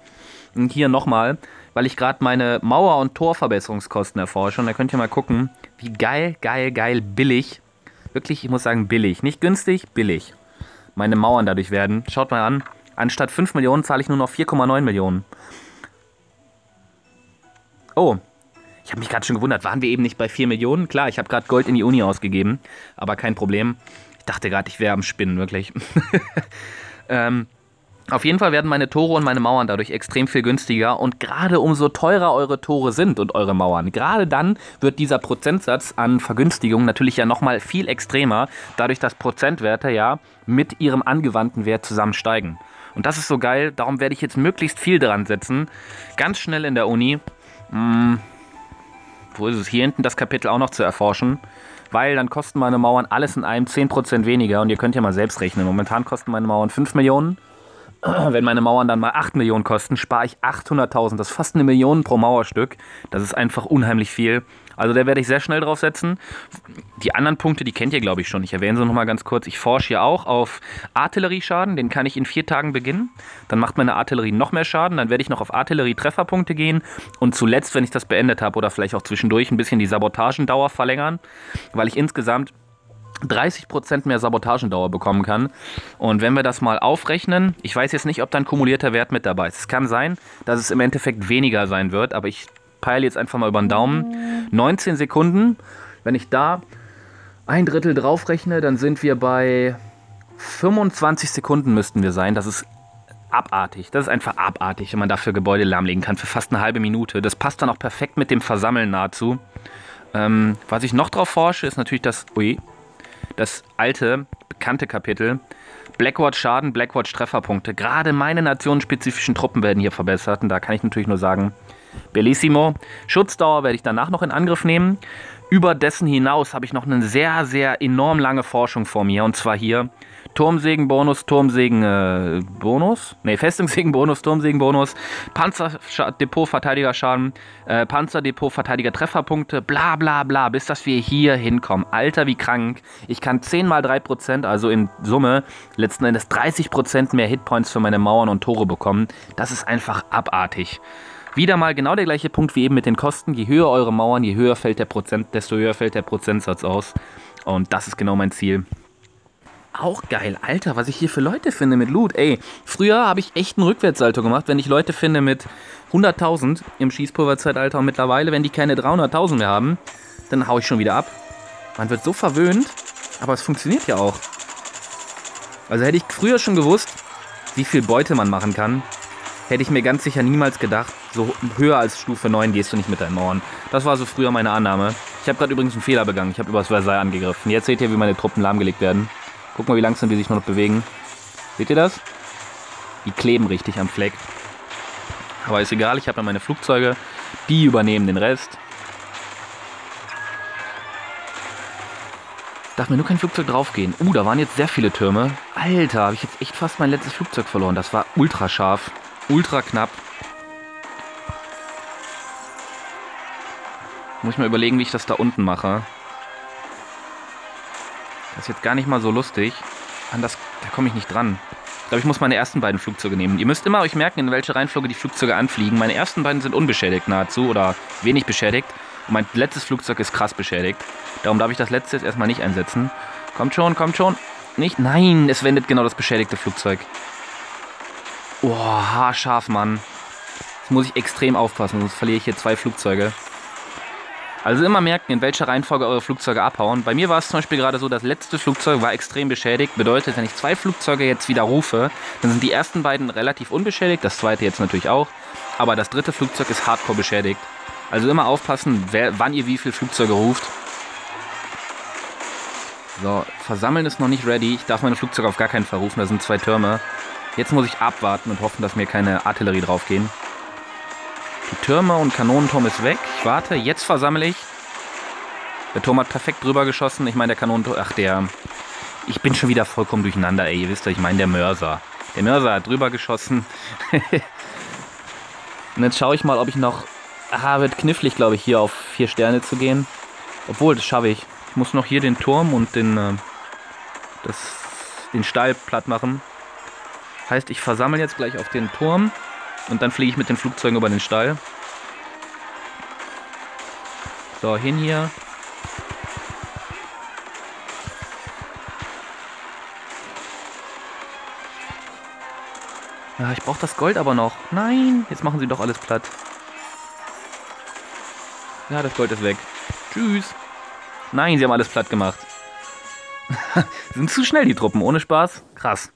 und hier nochmal, weil ich gerade meine Mauer- und Torverbesserungskosten erforsche. Und da könnt ihr mal gucken, wie geil, geil, geil, billig, wirklich, ich muss sagen billig, nicht günstig, billig, meine Mauern dadurch werden. Schaut mal an, anstatt 5 Millionen zahle ich nur noch 4,9 Millionen. Oh, ich habe mich gerade schon gewundert, waren wir eben nicht bei 4 Millionen? Klar, ich habe gerade Gold in die Uni ausgegeben, aber kein Problem. Ich dachte gerade, ich wäre am Spinnen, wirklich. ähm, auf jeden Fall werden meine Tore und meine Mauern dadurch extrem viel günstiger und gerade umso teurer eure Tore sind und eure Mauern, gerade dann wird dieser Prozentsatz an Vergünstigung natürlich ja nochmal viel extremer, dadurch dass Prozentwerte ja mit ihrem angewandten Wert zusammen steigen. Und das ist so geil, darum werde ich jetzt möglichst viel dran setzen. Ganz schnell in der Uni. Hm, wo ist es? Hier hinten das Kapitel auch noch zu erforschen. Weil dann kosten meine Mauern alles in einem 10% weniger. Und ihr könnt ja mal selbst rechnen. Momentan kosten meine Mauern 5 Millionen. Wenn meine Mauern dann mal 8 Millionen kosten, spare ich 800.000. Das ist fast eine Million pro Mauerstück. Das ist einfach unheimlich viel. Also da werde ich sehr schnell drauf setzen. Die anderen Punkte, die kennt ihr, glaube ich, schon. Ich erwähne sie nochmal ganz kurz. Ich forsche hier auch auf Artillerieschaden. Den kann ich in vier Tagen beginnen. Dann macht meine Artillerie noch mehr Schaden. Dann werde ich noch auf Artillerie-Trefferpunkte gehen. Und zuletzt, wenn ich das beendet habe oder vielleicht auch zwischendurch, ein bisschen die Sabotagendauer verlängern. Weil ich insgesamt 30% mehr Sabotagendauer bekommen kann. Und wenn wir das mal aufrechnen, ich weiß jetzt nicht, ob da ein kumulierter Wert mit dabei ist. Es kann sein, dass es im Endeffekt weniger sein wird, aber ich peile jetzt einfach mal über den Daumen. 19 Sekunden. Wenn ich da ein Drittel draufrechne, dann sind wir bei 25 Sekunden müssten wir sein. Das ist abartig. Das ist einfach abartig, wenn man dafür Gebäude lahmlegen kann für fast eine halbe Minute. Das passt dann auch perfekt mit dem Versammeln nahezu. Ähm, was ich noch drauf forsche, ist natürlich das... Ui, das alte, bekannte Kapitel. Blackwatch Schaden, Blackwatch Trefferpunkte. Gerade meine nationenspezifischen Truppen werden hier verbessert. Und da kann ich natürlich nur sagen, bellissimo. Schutzdauer werde ich danach noch in Angriff nehmen. Über dessen hinaus habe ich noch eine sehr, sehr enorm lange Forschung vor mir. Und zwar hier Turmsegen-Bonus, Turmsegen-Bonus, äh, ne, Festungssegen-Bonus, Turmsegen-Bonus, Panzerdepot-Verteidigerschaden, äh, Panzerdepot-Verteidiger-Trefferpunkte, bla bla bla, bis dass wir hier hinkommen. Alter, wie krank. Ich kann 10 mal 3%, also in Summe letzten Endes 30% mehr Hitpoints für meine Mauern und Tore bekommen. Das ist einfach abartig. Wieder mal genau der gleiche Punkt wie eben mit den Kosten. Je höher eure Mauern, je höher fällt der Prozent, desto höher fällt der Prozentsatz aus. Und das ist genau mein Ziel. Auch geil, Alter, was ich hier für Leute finde mit Loot. Ey, früher habe ich echt einen Rückwärtssalto gemacht, wenn ich Leute finde mit 100.000 im Schießpulverzeitalter und mittlerweile, wenn die keine 300.000 mehr haben, dann haue ich schon wieder ab. Man wird so verwöhnt, aber es funktioniert ja auch. Also hätte ich früher schon gewusst, wie viel Beute man machen kann, hätte ich mir ganz sicher niemals gedacht, so höher als Stufe 9 gehst du nicht mit deinen Mauern. Das war so früher meine Annahme. Ich habe gerade übrigens einen Fehler begangen. Ich habe übers Versailles angegriffen. Jetzt seht ihr, wie meine Truppen lahmgelegt werden. Guck mal, wie langsam die sich noch bewegen. Seht ihr das? Die kleben richtig am Fleck. Aber ist egal, ich habe ja meine Flugzeuge. Die übernehmen den Rest. Darf mir nur kein Flugzeug draufgehen. Uh, da waren jetzt sehr viele Türme. Alter, habe ich jetzt echt fast mein letztes Flugzeug verloren. Das war ultra scharf. Ultra knapp. Muss ich mal überlegen, wie ich das da unten mache. Das ist jetzt gar nicht mal so lustig. An das Da komme ich nicht dran. Ich glaube, ich muss meine ersten beiden Flugzeuge nehmen. Ihr müsst immer euch merken, in welche Reihenfolge die Flugzeuge anfliegen. Meine ersten beiden sind unbeschädigt nahezu oder wenig beschädigt. Und mein letztes Flugzeug ist krass beschädigt. Darum darf ich das letzte jetzt erstmal nicht einsetzen. Kommt schon, kommt schon. Nicht? Nein, es wendet genau das beschädigte Flugzeug. Boah, haarscharf, Mann. Jetzt muss ich extrem aufpassen, sonst verliere ich hier zwei Flugzeuge. Also immer merken, in welcher Reihenfolge eure Flugzeuge abhauen. Bei mir war es zum Beispiel gerade so, das letzte Flugzeug war extrem beschädigt. Bedeutet, wenn ich zwei Flugzeuge jetzt wieder rufe, dann sind die ersten beiden relativ unbeschädigt, das zweite jetzt natürlich auch. Aber das dritte Flugzeug ist hardcore beschädigt. Also immer aufpassen, wer, wann ihr wie viele Flugzeuge ruft. So, versammeln ist noch nicht ready. Ich darf meine Flugzeuge auf gar keinen Fall rufen, da sind zwei Türme. Jetzt muss ich abwarten und hoffen, dass mir keine Artillerie draufgehen. Die Türme und Kanonenturm ist weg. Ich warte, jetzt versammle ich. Der Turm hat perfekt drüber geschossen. Ich meine, der Kanonenturm. Ach, der. Ich bin schon wieder vollkommen durcheinander, ey. Ihr wisst doch, ich meine, der Mörser. Der Mörser hat drüber geschossen. und jetzt schaue ich mal, ob ich noch. Ah, wird knifflig, glaube ich, hier auf vier Sterne zu gehen. Obwohl, das schaffe ich. Ich muss noch hier den Turm und den. Äh, das, den Stall platt machen. Heißt, ich versammle jetzt gleich auf den Turm. Und dann fliege ich mit den Flugzeugen über den Stall. So, hin hier. Ja, ich brauche das Gold aber noch. Nein, jetzt machen sie doch alles platt. Ja, das Gold ist weg. Tschüss. Nein, sie haben alles platt gemacht. sind zu schnell, die Truppen. Ohne Spaß. Krass.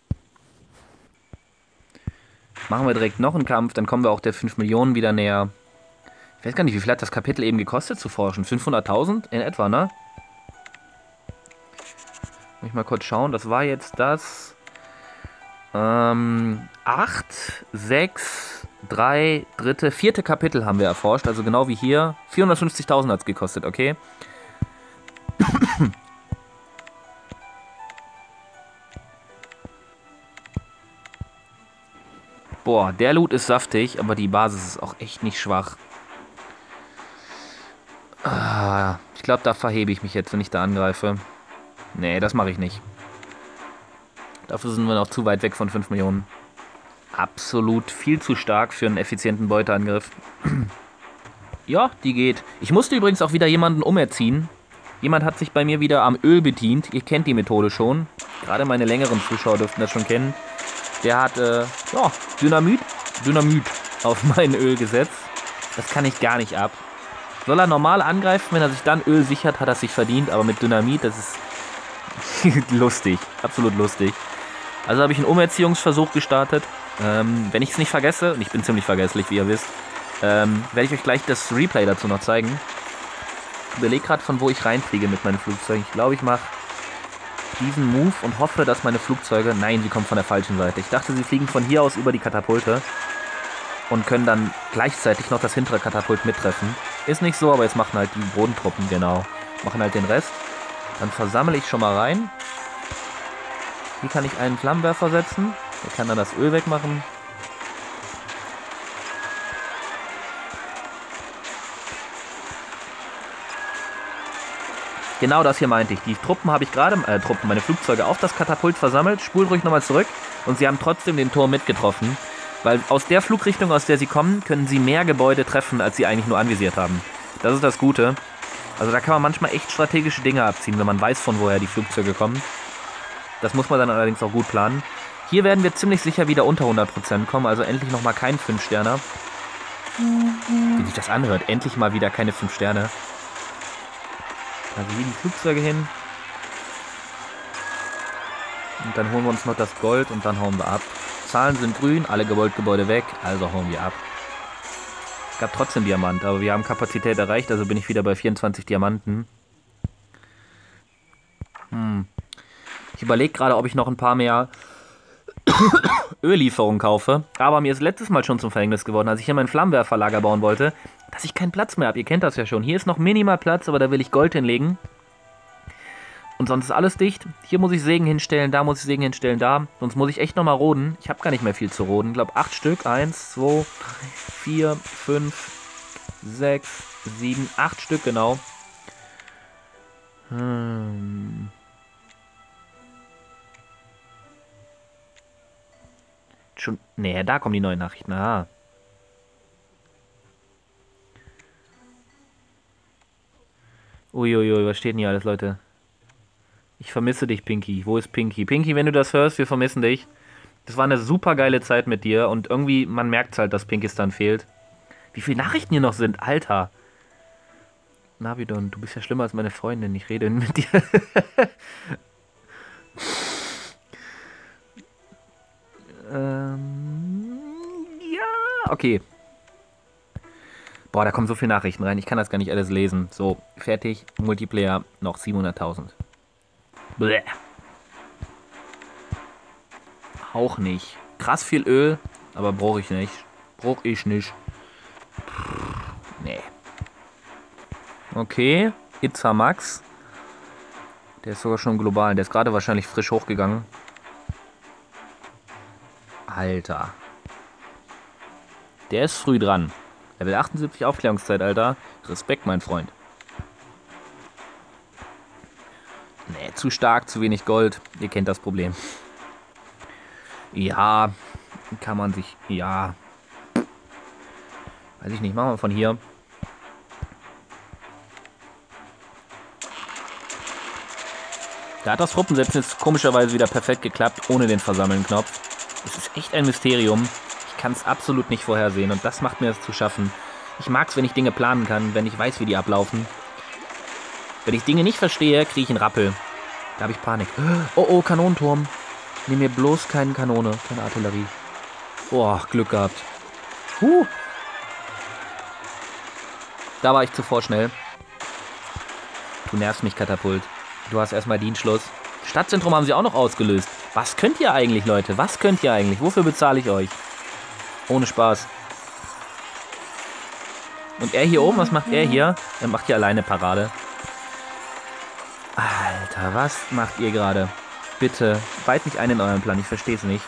Machen wir direkt noch einen Kampf, dann kommen wir auch der 5 Millionen wieder näher. Ich weiß gar nicht, wie viel hat das Kapitel eben gekostet zu forschen? 500.000 in etwa, ne? Muss ich mal kurz schauen. Das war jetzt das... Ähm, 8, 6, 3, dritte, vierte Kapitel haben wir erforscht. Also genau wie hier. 450.000 hat es gekostet, okay? Boah, der Loot ist saftig, aber die Basis ist auch echt nicht schwach. Ah, ich glaube, da verhebe ich mich jetzt, wenn ich da angreife. Nee, das mache ich nicht. Dafür sind wir noch zu weit weg von 5 Millionen. Absolut viel zu stark für einen effizienten Beuteangriff. ja, die geht. Ich musste übrigens auch wieder jemanden umerziehen. Jemand hat sich bei mir wieder am Öl bedient. Ihr kennt die Methode schon. Gerade meine längeren Zuschauer dürften das schon kennen. Der hat, äh, ja, Dynamit, Dynamit auf mein Öl gesetzt. Das kann ich gar nicht ab. Soll er normal angreifen, wenn er sich dann Öl sichert, hat er sich verdient, aber mit Dynamit, das ist lustig, absolut lustig. Also habe ich einen Umerziehungsversuch gestartet. Ähm, wenn ich es nicht vergesse, und ich bin ziemlich vergesslich, wie ihr wisst, ähm, werde ich euch gleich das Replay dazu noch zeigen. Ich überlege gerade, von wo ich reinfliege mit meinen Flugzeugen. Ich glaube, ich mache diesen Move und hoffe, dass meine Flugzeuge... Nein, sie kommen von der falschen Seite. Ich dachte, sie fliegen von hier aus über die Katapulte und können dann gleichzeitig noch das hintere Katapult mittreffen. Ist nicht so, aber jetzt machen halt die Bodentruppen, genau. Machen halt den Rest. Dann versammle ich schon mal rein. Hier kann ich einen Flammenwerfer setzen. Der kann dann das Öl wegmachen. Genau das hier meinte ich. Die Truppen habe ich gerade, äh, Truppen, meine Flugzeuge auf das Katapult versammelt. Spult ruhig nochmal zurück. Und sie haben trotzdem den Turm mitgetroffen. Weil aus der Flugrichtung, aus der sie kommen, können sie mehr Gebäude treffen, als sie eigentlich nur anvisiert haben. Das ist das Gute. Also da kann man manchmal echt strategische Dinge abziehen, wenn man weiß, von woher die Flugzeuge kommen. Das muss man dann allerdings auch gut planen. Hier werden wir ziemlich sicher wieder unter 100% kommen, also endlich nochmal kein 5-Sterner. Wie sich das anhört, endlich mal wieder keine 5 Sterne. Also hier die Flugzeuge hin. Und dann holen wir uns noch das Gold und dann hauen wir ab. Zahlen sind grün, alle Gebäude weg, also hauen wir ab. Es gab trotzdem Diamant, aber wir haben Kapazität erreicht, also bin ich wieder bei 24 Diamanten. Hm. Ich überlege gerade, ob ich noch ein paar mehr Öllieferungen kaufe. Aber mir ist letztes Mal schon zum Verhängnis geworden, als ich hier mein Flammenwerferlager bauen wollte, dass ich keinen Platz mehr habe. Ihr kennt das ja schon. Hier ist noch minimal Platz, aber da will ich Gold hinlegen. Und sonst ist alles dicht. Hier muss ich Sägen hinstellen, da muss ich Sägen hinstellen, da. Sonst muss ich echt nochmal roden. Ich habe gar nicht mehr viel zu roden. Ich glaube, acht Stück. Eins, zwei, vier, fünf, sechs, sieben, acht Stück genau. Hm. Schon. Nee, da kommen die neuen Nachrichten. Aha. Uiuiui, was steht denn hier alles, Leute? Ich vermisse dich, Pinky. Wo ist Pinky? Pinky, wenn du das hörst, wir vermissen dich. Das war eine super geile Zeit mit dir und irgendwie, man merkt halt, dass Pinkistan fehlt. Wie viele Nachrichten hier noch sind, Alter. Navidon, du bist ja schlimmer als meine Freundin. Ich rede mit dir. ähm, ja, okay. Boah, da kommen so viele Nachrichten rein. Ich kann das gar nicht alles lesen. So, fertig. Multiplayer noch 700.000. Bäh. Auch nicht. Krass viel Öl, aber brauche ich nicht. Brauche ich nicht. Nee. Okay. Itza Max. Der ist sogar schon global. Der ist gerade wahrscheinlich frisch hochgegangen. Alter. Der ist früh dran. Level 78 Aufklärungszeit, Alter. Respekt, mein Freund. Nee, zu stark, zu wenig Gold. Ihr kennt das Problem. Ja, kann man sich. Ja. Weiß ich nicht, machen wir von hier. Da hat das Truppensetzen jetzt komischerweise wieder perfekt geklappt, ohne den Versammeln-Knopf. Es ist echt ein Mysterium kann es absolut nicht vorhersehen und das macht mir es zu schaffen. Ich mag es, wenn ich Dinge planen kann, wenn ich weiß, wie die ablaufen. Wenn ich Dinge nicht verstehe, kriege ich einen Rappel. Da habe ich Panik. Oh, oh, Kanonenturm. Nimm mir bloß keine Kanone, keine Artillerie. Boah, Glück gehabt. Huh. Da war ich zuvor schnell. Du nervst mich, Katapult. Du hast erstmal Dienstschluss. Stadtzentrum haben sie auch noch ausgelöst. Was könnt ihr eigentlich, Leute? Was könnt ihr eigentlich? Wofür bezahle ich euch? Ohne Spaß. Und er hier oben, was macht er hier? Er macht hier alleine Parade. Alter, was macht ihr gerade? Bitte, weit nicht ein in euren Plan, ich verstehe es nicht.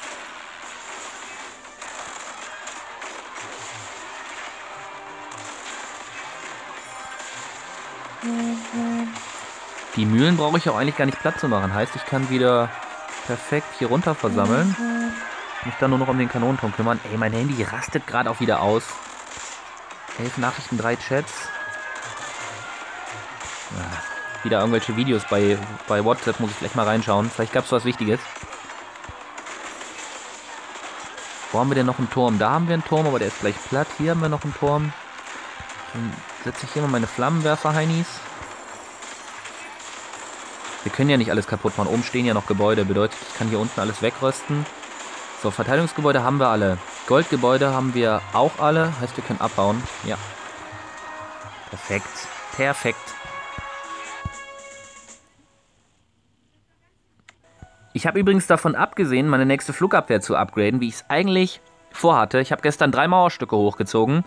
Die Mühlen brauche ich auch eigentlich gar nicht platt zu machen. Heißt, ich kann wieder perfekt hier runter versammeln mich dann nur noch um den Kanonenturm kümmern. Ey, mein Handy rastet gerade auch wieder aus. Elf Nachrichten, drei Chats. Ja, wieder irgendwelche Videos bei, bei WhatsApp, muss ich gleich mal reinschauen. Vielleicht gab es was Wichtiges. Wo haben wir denn noch einen Turm? Da haben wir einen Turm, aber der ist gleich platt. Hier haben wir noch einen Turm. Dann setze ich hier mal meine Flammenwerfer-Heinis. Wir können ja nicht alles kaputt machen. Oben stehen ja noch Gebäude. Bedeutet, ich kann hier unten alles wegrösten. So, Verteidigungsgebäude haben wir alle. Goldgebäude haben wir auch alle. Heißt, wir können abbauen. Ja. Perfekt. Perfekt. Ich habe übrigens davon abgesehen, meine nächste Flugabwehr zu upgraden, wie ich es eigentlich vorhatte. Ich habe gestern drei Mauerstücke hochgezogen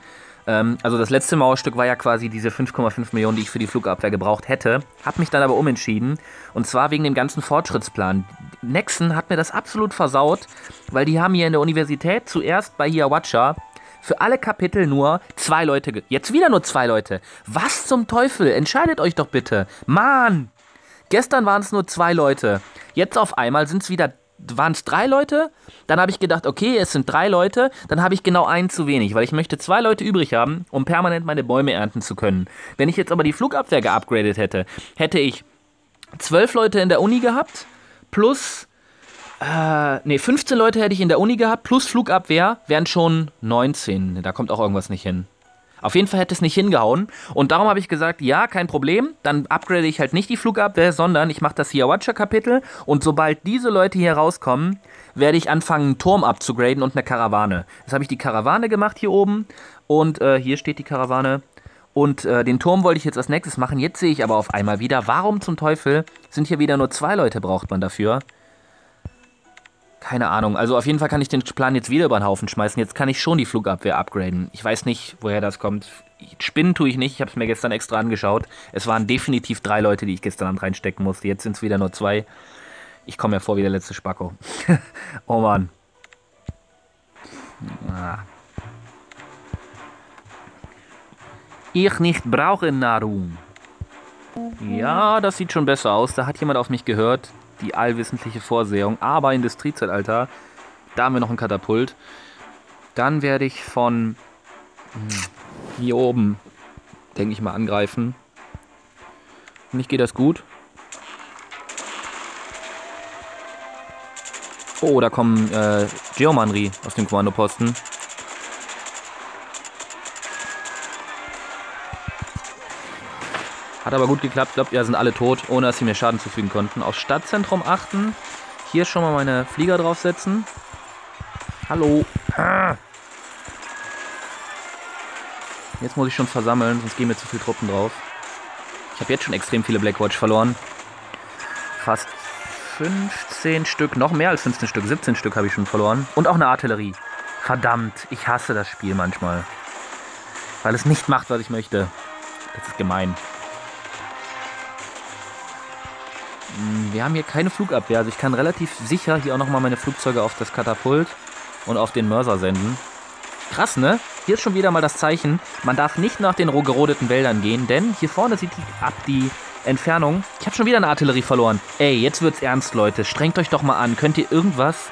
ähm, also das letzte Mauerstück war ja quasi diese 5,5 Millionen, die ich für die Flugabwehr gebraucht hätte. Hab mich dann aber umentschieden. Und zwar wegen dem ganzen Fortschrittsplan. Nexen hat mir das absolut versaut, weil die haben hier in der Universität zuerst bei Hiawatha für alle Kapitel nur zwei Leute. Jetzt wieder nur zwei Leute. Was zum Teufel? Entscheidet euch doch bitte. Mann! Gestern waren es nur zwei Leute. Jetzt auf einmal sind es wieder waren es drei Leute. Dann habe ich gedacht, okay, es sind drei Leute. Dann habe ich genau einen zu wenig, weil ich möchte zwei Leute übrig haben, um permanent meine Bäume ernten zu können. Wenn ich jetzt aber die Flugabwehr geupgradet hätte, hätte ich zwölf Leute in der Uni gehabt, plus, äh, nee, 15 Leute hätte ich in der Uni gehabt, plus Flugabwehr wären schon 19. Da kommt auch irgendwas nicht hin. Auf jeden Fall hätte es nicht hingehauen. Und darum habe ich gesagt, ja, kein Problem. Dann upgrade ich halt nicht die Flugabwehr, sondern ich mache das hier Watcher-Kapitel. Und sobald diese Leute hier rauskommen, werde ich anfangen, einen Turm abzugraden und eine Karawane. Jetzt habe ich die Karawane gemacht hier oben. Und äh, hier steht die Karawane. Und äh, den Turm wollte ich jetzt als nächstes machen. Jetzt sehe ich aber auf einmal wieder, warum zum Teufel sind hier wieder nur zwei Leute braucht man dafür? Keine Ahnung. Also auf jeden Fall kann ich den Plan jetzt wieder über den Haufen schmeißen. Jetzt kann ich schon die Flugabwehr upgraden. Ich weiß nicht, woher das kommt. Spinnen tue ich nicht. Ich habe es mir gestern extra angeschaut. Es waren definitiv drei Leute, die ich gestern Abend reinstecken musste. Jetzt sind es wieder nur zwei. Ich komme mir vor wie der letzte Spacko. oh Mann. Ah. Ich nicht brauche Nahrung. Ja, das sieht schon besser aus. Da hat jemand auf mich gehört die allwissentliche Vorsehung. Aber Industriezeitalter Da haben wir noch ein Katapult. Dann werde ich von hm, hier oben, denke ich mal, angreifen. Nicht geht das gut. Oh, da kommen äh, Geomanri aus dem Kommandoposten. Hat aber gut geklappt. Ich glaube, ja, sind alle tot, ohne dass sie mir Schaden zufügen konnten. Auf Stadtzentrum achten. Hier schon mal meine Flieger draufsetzen. Hallo. Jetzt muss ich schon versammeln, sonst gehen mir zu viele Truppen drauf. Ich habe jetzt schon extrem viele Blackwatch verloren. Fast 15 Stück, noch mehr als 15 Stück, 17 Stück habe ich schon verloren. Und auch eine Artillerie. Verdammt, ich hasse das Spiel manchmal. Weil es nicht macht, was ich möchte. Das ist gemein. Wir haben hier keine Flugabwehr, also ich kann relativ sicher hier auch nochmal meine Flugzeuge auf das Katapult und auf den Mörser senden. Krass, ne? Hier ist schon wieder mal das Zeichen, man darf nicht nach den gerodeten Wäldern gehen, denn hier vorne sieht die, ab die Entfernung. Ich habe schon wieder eine Artillerie verloren. Ey, jetzt wird's ernst, Leute. Strengt euch doch mal an. Könnt ihr irgendwas...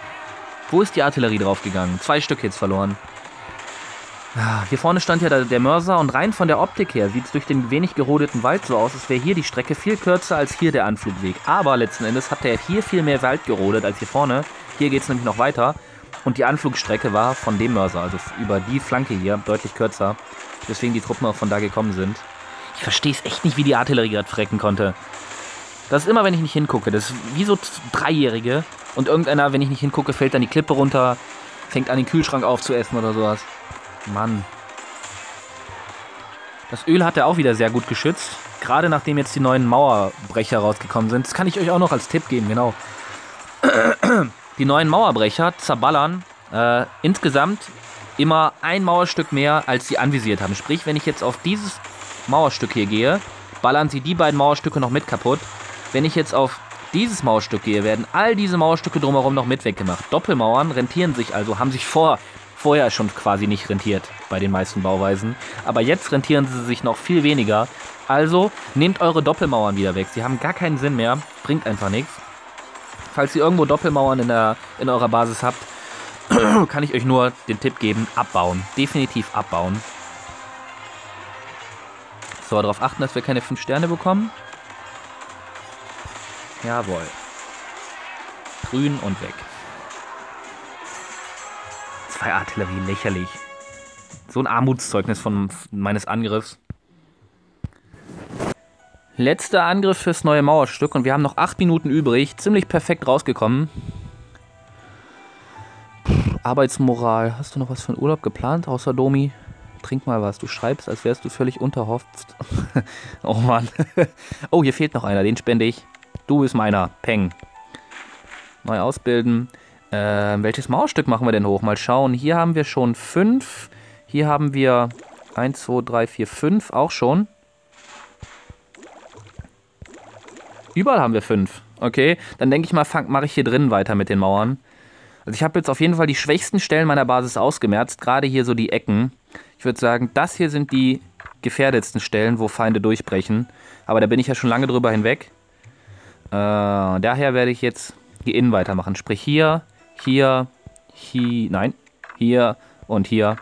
Wo ist die Artillerie draufgegangen? Zwei Stück jetzt verloren. Hier vorne stand ja der Mörser und rein von der Optik her sieht es durch den wenig gerodeten Wald so aus, als wäre hier die Strecke viel kürzer als hier der Anflugweg. Aber letzten Endes hat der hier viel mehr Wald gerodet als hier vorne. Hier geht es nämlich noch weiter. Und die Anflugstrecke war von dem Mörser, also über die Flanke hier, deutlich kürzer. Deswegen die Truppen auch von da gekommen sind. Ich verstehe es echt nicht, wie die Artillerie gerade frecken konnte. Das ist immer, wenn ich nicht hingucke. Das ist wie so Dreijährige. Und irgendeiner, wenn ich nicht hingucke, fällt dann die Klippe runter, fängt an, den Kühlschrank aufzuessen oder sowas. Mann. Das Öl hat er auch wieder sehr gut geschützt. Gerade nachdem jetzt die neuen Mauerbrecher rausgekommen sind. Das kann ich euch auch noch als Tipp geben, genau. Die neuen Mauerbrecher zerballern äh, insgesamt immer ein Mauerstück mehr, als sie anvisiert haben. Sprich, wenn ich jetzt auf dieses Mauerstück hier gehe, ballern sie die beiden Mauerstücke noch mit kaputt. Wenn ich jetzt auf dieses Mauerstück gehe, werden all diese Mauerstücke drumherum noch mit weggemacht. Doppelmauern rentieren sich also, haben sich vor vorher schon quasi nicht rentiert bei den meisten Bauweisen. Aber jetzt rentieren sie sich noch viel weniger. Also nehmt eure Doppelmauern wieder weg. Sie haben gar keinen Sinn mehr. Bringt einfach nichts. Falls ihr irgendwo Doppelmauern in, der, in eurer Basis habt, kann ich euch nur den Tipp geben, abbauen. Definitiv abbauen. So, darauf achten, dass wir keine 5 Sterne bekommen. Jawohl. Grün und weg. Artillerie, lächerlich. So ein Armutszeugnis von meines Angriffs. Letzter Angriff fürs neue Mauerstück und wir haben noch acht Minuten übrig. Ziemlich perfekt rausgekommen. Pff, Arbeitsmoral. Hast du noch was für einen Urlaub geplant, außer Domi? Trink mal was. Du schreibst, als wärst du völlig unterhofft. oh Mann. oh, hier fehlt noch einer. Den spende ich. Du bist meiner. Peng. Neu ausbilden. Äh, welches Mauerstück machen wir denn hoch? Mal schauen. Hier haben wir schon fünf. Hier haben wir 1, 2, 3, 4, 5 auch schon. Überall haben wir fünf. Okay, dann denke ich mal, mache ich hier drin weiter mit den Mauern. Also ich habe jetzt auf jeden Fall die schwächsten Stellen meiner Basis ausgemerzt. Gerade hier so die Ecken. Ich würde sagen, das hier sind die gefährdetsten Stellen, wo Feinde durchbrechen. Aber da bin ich ja schon lange drüber hinweg. Äh, daher werde ich jetzt hier innen weitermachen. Sprich hier, hier, hier, nein, hier und hier.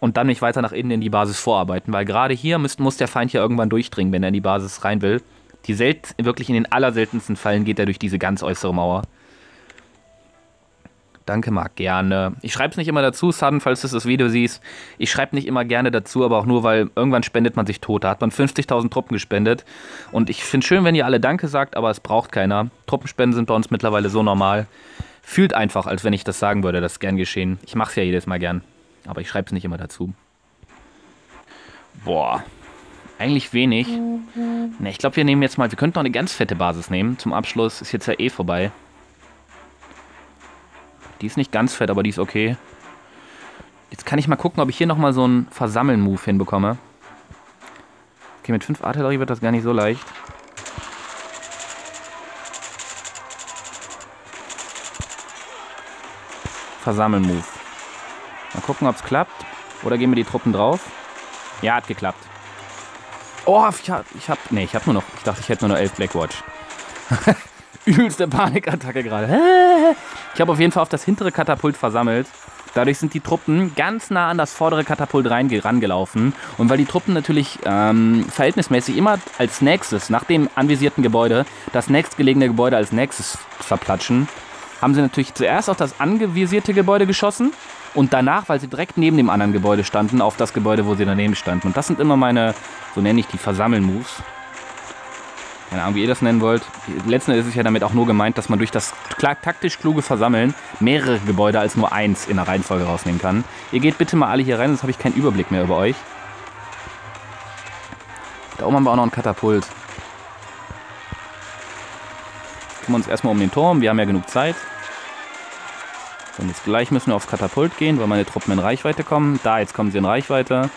Und dann mich weiter nach innen in die Basis vorarbeiten, weil gerade hier muss, muss der Feind ja irgendwann durchdringen, wenn er in die Basis rein will. Die selt wirklich in den allerseltensten Fällen geht er durch diese ganz äußere Mauer. Danke, Marc, gerne. Ich schreibe es nicht immer dazu, Sudden, falls du das Video siehst. Ich schreibe nicht immer gerne dazu, aber auch nur, weil irgendwann spendet man sich tot. Da hat man 50.000 Truppen gespendet. Und ich finde schön, wenn ihr alle Danke sagt, aber es braucht keiner. Truppenspenden sind bei uns mittlerweile so normal fühlt einfach, als wenn ich das sagen würde, das gern geschehen. Ich mache es ja jedes Mal gern, aber ich schreibe es nicht immer dazu. Boah, eigentlich wenig. Ne, ich glaube, wir nehmen jetzt mal, wir könnten noch eine ganz fette Basis nehmen. Zum Abschluss ist jetzt ja eh vorbei. Die ist nicht ganz fett, aber die ist okay. Jetzt kann ich mal gucken, ob ich hier nochmal so einen Versammeln-Move hinbekomme. Okay, mit 5 Artillerie wird das gar nicht so leicht. Versammeln-Move. Mal gucken, ob es klappt. Oder gehen wir die Truppen drauf? Ja, hat geklappt. Oh, ich hab, ich hab, nee, ich hab nur noch, ich dachte, ich hätte nur noch elf Blackwatch. Übelste Panikattacke gerade. Ich habe auf jeden Fall auf das hintere Katapult versammelt. Dadurch sind die Truppen ganz nah an das vordere Katapult rangelaufen. Und weil die Truppen natürlich ähm, verhältnismäßig immer als nächstes, nach dem anvisierten Gebäude, das nächstgelegene Gebäude als nächstes verplatschen, haben sie natürlich zuerst auf das angevisierte Gebäude geschossen und danach, weil sie direkt neben dem anderen Gebäude standen, auf das Gebäude, wo sie daneben standen. Und das sind immer meine, so nenne ich die Versammeln-Moves. Keine Ahnung, wie ihr das nennen wollt. Letzten Endes ist es ja damit auch nur gemeint, dass man durch das taktisch kluge Versammeln mehrere Gebäude als nur eins in der Reihenfolge rausnehmen kann. Ihr geht bitte mal alle hier rein, sonst habe ich keinen Überblick mehr über euch. Da oben haben wir auch noch ein Katapult. Kümmern wir uns erstmal um den Turm, wir haben ja genug Zeit. Und jetzt gleich müssen wir aufs Katapult gehen, weil meine Truppen in Reichweite kommen. Da, jetzt kommen sie in Reichweite.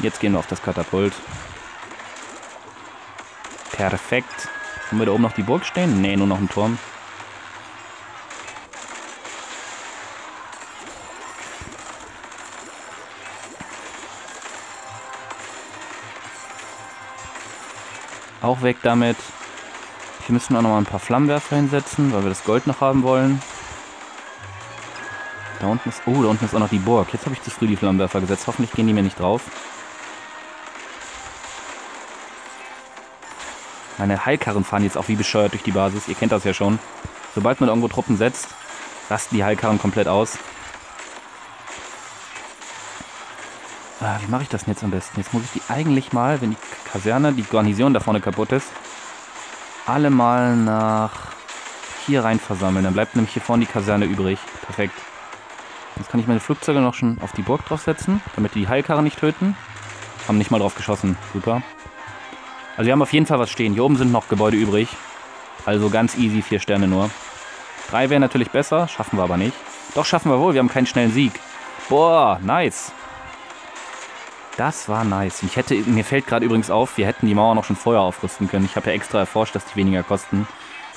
Jetzt gehen wir auf das Katapult. Perfekt. Haben wir da oben noch die Burg stehen? Ne, nur noch ein Turm. Auch weg damit. Hier müssen wir auch noch mal ein paar Flammenwerfer hinsetzen, weil wir das Gold noch haben wollen. Da unten ist... Oh, da unten ist auch noch die Burg. Jetzt habe ich zu früh die Flammenwerfer gesetzt. Hoffentlich gehen die mir nicht drauf. Meine Heilkarren fahren jetzt auch wie bescheuert durch die Basis. Ihr kennt das ja schon. Sobald man irgendwo Truppen setzt, rasten die Heilkarren komplett aus. Ah, wie mache ich das denn jetzt am besten? Jetzt muss ich die eigentlich mal, wenn die Kaserne, die Garnison da vorne kaputt ist, alle mal nach hier rein versammeln. Dann bleibt nämlich hier vorne die Kaserne übrig. Perfekt. Jetzt kann ich meine Flugzeuge noch schon auf die Burg draufsetzen, damit die die Heilkarren nicht töten. Haben nicht mal drauf geschossen. Super. Also wir haben auf jeden Fall was stehen. Hier oben sind noch Gebäude übrig. Also ganz easy, vier Sterne nur. Drei wäre natürlich besser, schaffen wir aber nicht. Doch, schaffen wir wohl, wir haben keinen schnellen Sieg. Boah, nice. Das war nice. Ich hätte, mir fällt gerade übrigens auf, wir hätten die Mauer noch schon vorher aufrüsten können. Ich habe ja extra erforscht, dass die weniger kosten.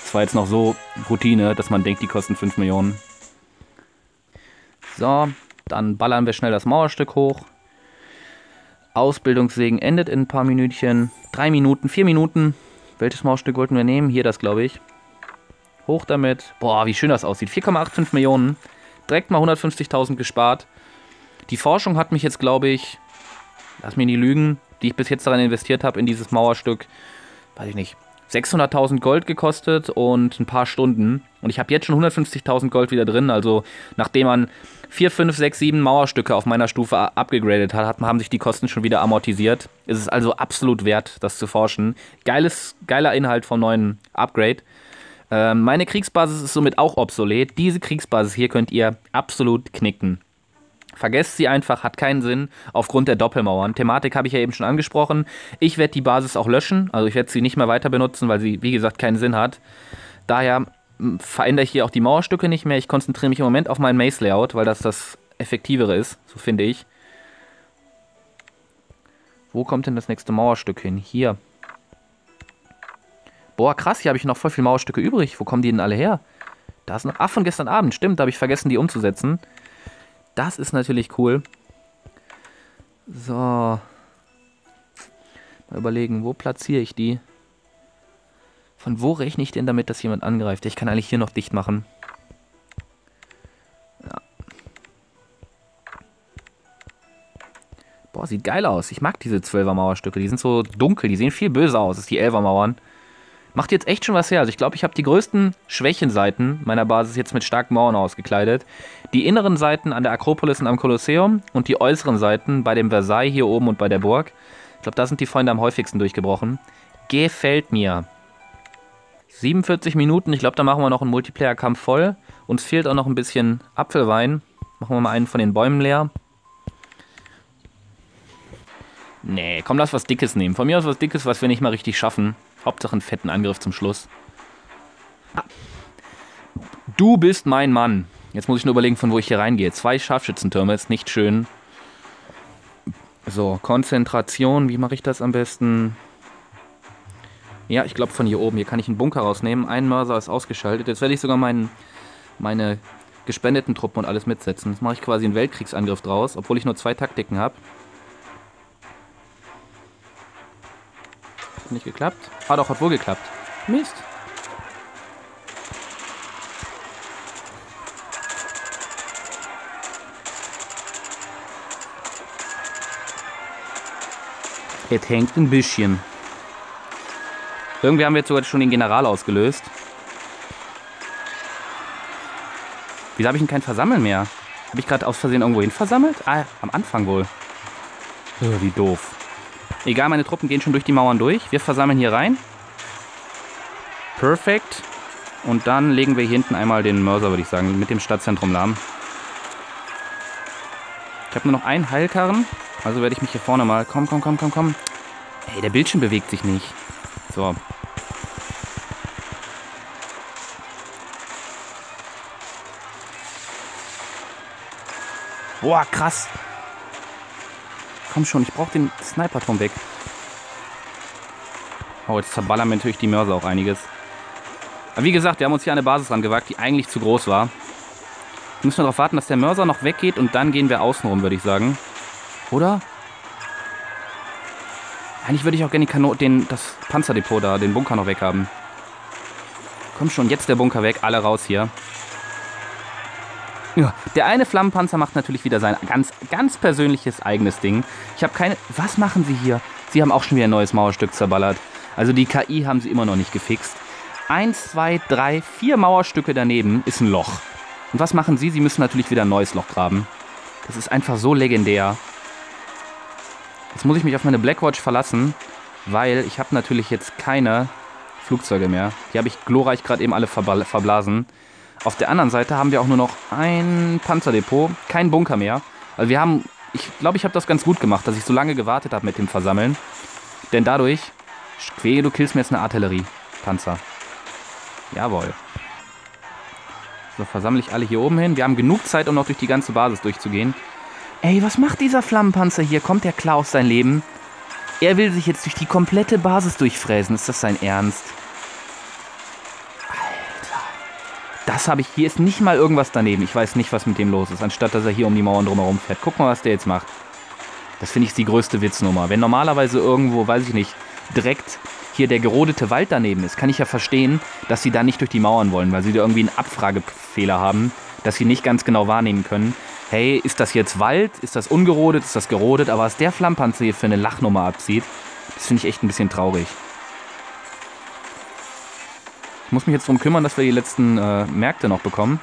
Das war jetzt noch so Routine, dass man denkt, die kosten 5 Millionen. So, dann ballern wir schnell das Mauerstück hoch. Ausbildungssegen endet in ein paar Minütchen. Drei Minuten, vier Minuten. Welches Mausstück wollten wir nehmen? Hier das, glaube ich. Hoch damit. Boah, wie schön das aussieht. 4,85 Millionen. Direkt mal 150.000 gespart. Die Forschung hat mich jetzt, glaube ich, lass mich nie lügen, die ich bis jetzt daran investiert habe, in dieses Mauerstück, weiß ich nicht, 600.000 Gold gekostet und ein paar Stunden. Und ich habe jetzt schon 150.000 Gold wieder drin. Also nachdem man 4, 5, 6, 7 Mauerstücke auf meiner Stufe abgegradet hat, haben sich die Kosten schon wieder amortisiert. Es ist also absolut wert, das zu forschen. Geiles, geiler Inhalt vom neuen Upgrade. Ähm, meine Kriegsbasis ist somit auch obsolet. Diese Kriegsbasis hier könnt ihr absolut knicken. Vergesst sie einfach, hat keinen Sinn, aufgrund der Doppelmauern. Thematik habe ich ja eben schon angesprochen. Ich werde die Basis auch löschen, also ich werde sie nicht mehr weiter benutzen, weil sie, wie gesagt, keinen Sinn hat. Daher verändere ich hier auch die Mauerstücke nicht mehr. Ich konzentriere mich im Moment auf mein Maze-Layout, weil das das effektivere ist, so finde ich. Wo kommt denn das nächste Mauerstück hin? Hier. Boah, krass, hier habe ich noch voll viele Mauerstücke übrig. Wo kommen die denn alle her? Da ist noch... Ach, von gestern Abend, stimmt, da habe ich vergessen, die umzusetzen. Das ist natürlich cool. So. Mal überlegen, wo platziere ich die? Von wo rechne ich denn damit, dass jemand angreift? Ich kann eigentlich hier noch dicht machen. Ja. Boah, sieht geil aus. Ich mag diese 12er Mauerstücke. Die sind so dunkel, die sehen viel böser aus als die 11er Mauern. Macht jetzt echt schon was her. Also ich glaube, ich habe die größten Schwächenseiten meiner Basis jetzt mit starken Mauern ausgekleidet. Die inneren Seiten an der Akropolis und am Kolosseum und die äußeren Seiten bei dem Versailles hier oben und bei der Burg. Ich glaube, da sind die Freunde am häufigsten durchgebrochen. Gefällt mir. 47 Minuten, ich glaube, da machen wir noch einen Multiplayer-Kampf voll. Uns fehlt auch noch ein bisschen Apfelwein. Machen wir mal einen von den Bäumen leer. Nee, komm, lass was Dickes nehmen. Von mir aus was Dickes, was wir nicht mal richtig schaffen. Hauptsache einen fetten Angriff zum Schluss. Du bist mein Mann. Jetzt muss ich nur überlegen, von wo ich hier reingehe. Zwei Scharfschützentürme ist nicht schön. So, Konzentration. Wie mache ich das am besten? Ja, ich glaube von hier oben. Hier kann ich einen Bunker rausnehmen. Ein Mörser ist ausgeschaltet. Jetzt werde ich sogar meinen, meine gespendeten Truppen und alles mitsetzen. Jetzt mache ich quasi einen Weltkriegsangriff draus, obwohl ich nur zwei Taktiken habe. Hat nicht geklappt. Ah doch, hat wohl geklappt. Mist. Es hängt ein bisschen. Irgendwie haben wir jetzt sogar schon den General ausgelöst. Wieso habe ich denn kein Versammeln mehr? Habe ich gerade aus Versehen irgendwo hin versammelt? Ah, am Anfang wohl. Oh, wie doof. Egal, meine Truppen gehen schon durch die Mauern durch. Wir versammeln hier rein. Perfekt. Und dann legen wir hier hinten einmal den Mörser, würde ich sagen, mit dem Stadtzentrum lahm. Ich habe nur noch einen Heilkarren. Also werde ich mich hier vorne mal... Komm, komm, komm, komm, komm. Hey, der Bildschirm bewegt sich nicht. So. Boah, krass. Komm schon, ich brauche den Sniperturm weg. Oh, jetzt zerballern mir natürlich die Mörser auch einiges. Aber wie gesagt, wir haben uns hier eine Basis rangewagt, die eigentlich zu groß war. Müssen wir darauf warten, dass der Mörser noch weggeht und dann gehen wir außen rum, würde ich sagen. Oder? Eigentlich würde ich auch gerne die Kano den, das Panzerdepot da, den Bunker noch weghaben. Komm schon, jetzt der Bunker weg, alle raus hier. Ja, der eine Flammenpanzer macht natürlich wieder sein ganz, ganz persönliches eigenes Ding. Ich habe keine... Was machen sie hier? Sie haben auch schon wieder ein neues Mauerstück zerballert. Also die KI haben sie immer noch nicht gefixt. Eins, zwei, drei, vier Mauerstücke daneben ist ein Loch. Und was machen sie? Sie müssen natürlich wieder ein neues Loch graben. Das ist einfach so legendär. Jetzt muss ich mich auf meine Blackwatch verlassen, weil ich habe natürlich jetzt keine Flugzeuge mehr. Die habe ich glorreich gerade eben alle verblasen. Auf der anderen Seite haben wir auch nur noch ein Panzerdepot, kein Bunker mehr. Also wir haben, ich glaube, ich habe das ganz gut gemacht, dass ich so lange gewartet habe mit dem Versammeln. Denn dadurch, Quäge, du killst mir jetzt eine Artillerie-Panzer. Jawohl. So, versammle ich alle hier oben hin. Wir haben genug Zeit, um noch durch die ganze Basis durchzugehen. Ey, was macht dieser Flammenpanzer hier? Kommt der Klaus sein Leben? Er will sich jetzt durch die komplette Basis durchfräsen. Ist das sein Ernst? Das habe ich. Hier ist nicht mal irgendwas daneben. Ich weiß nicht, was mit dem los ist. Anstatt dass er hier um die Mauern drumherum fährt. Guck mal, was der jetzt macht. Das finde ich die größte Witznummer. Wenn normalerweise irgendwo, weiß ich nicht, direkt hier der gerodete Wald daneben ist, kann ich ja verstehen, dass sie da nicht durch die Mauern wollen, weil sie da irgendwie einen Abfragefehler haben, dass sie nicht ganz genau wahrnehmen können. Hey, ist das jetzt Wald? Ist das ungerodet? Ist das gerodet? Aber was der Flammpanzer hier für eine Lachnummer abzieht, das finde ich echt ein bisschen traurig. Ich muss mich jetzt darum kümmern, dass wir die letzten äh, Märkte noch bekommen.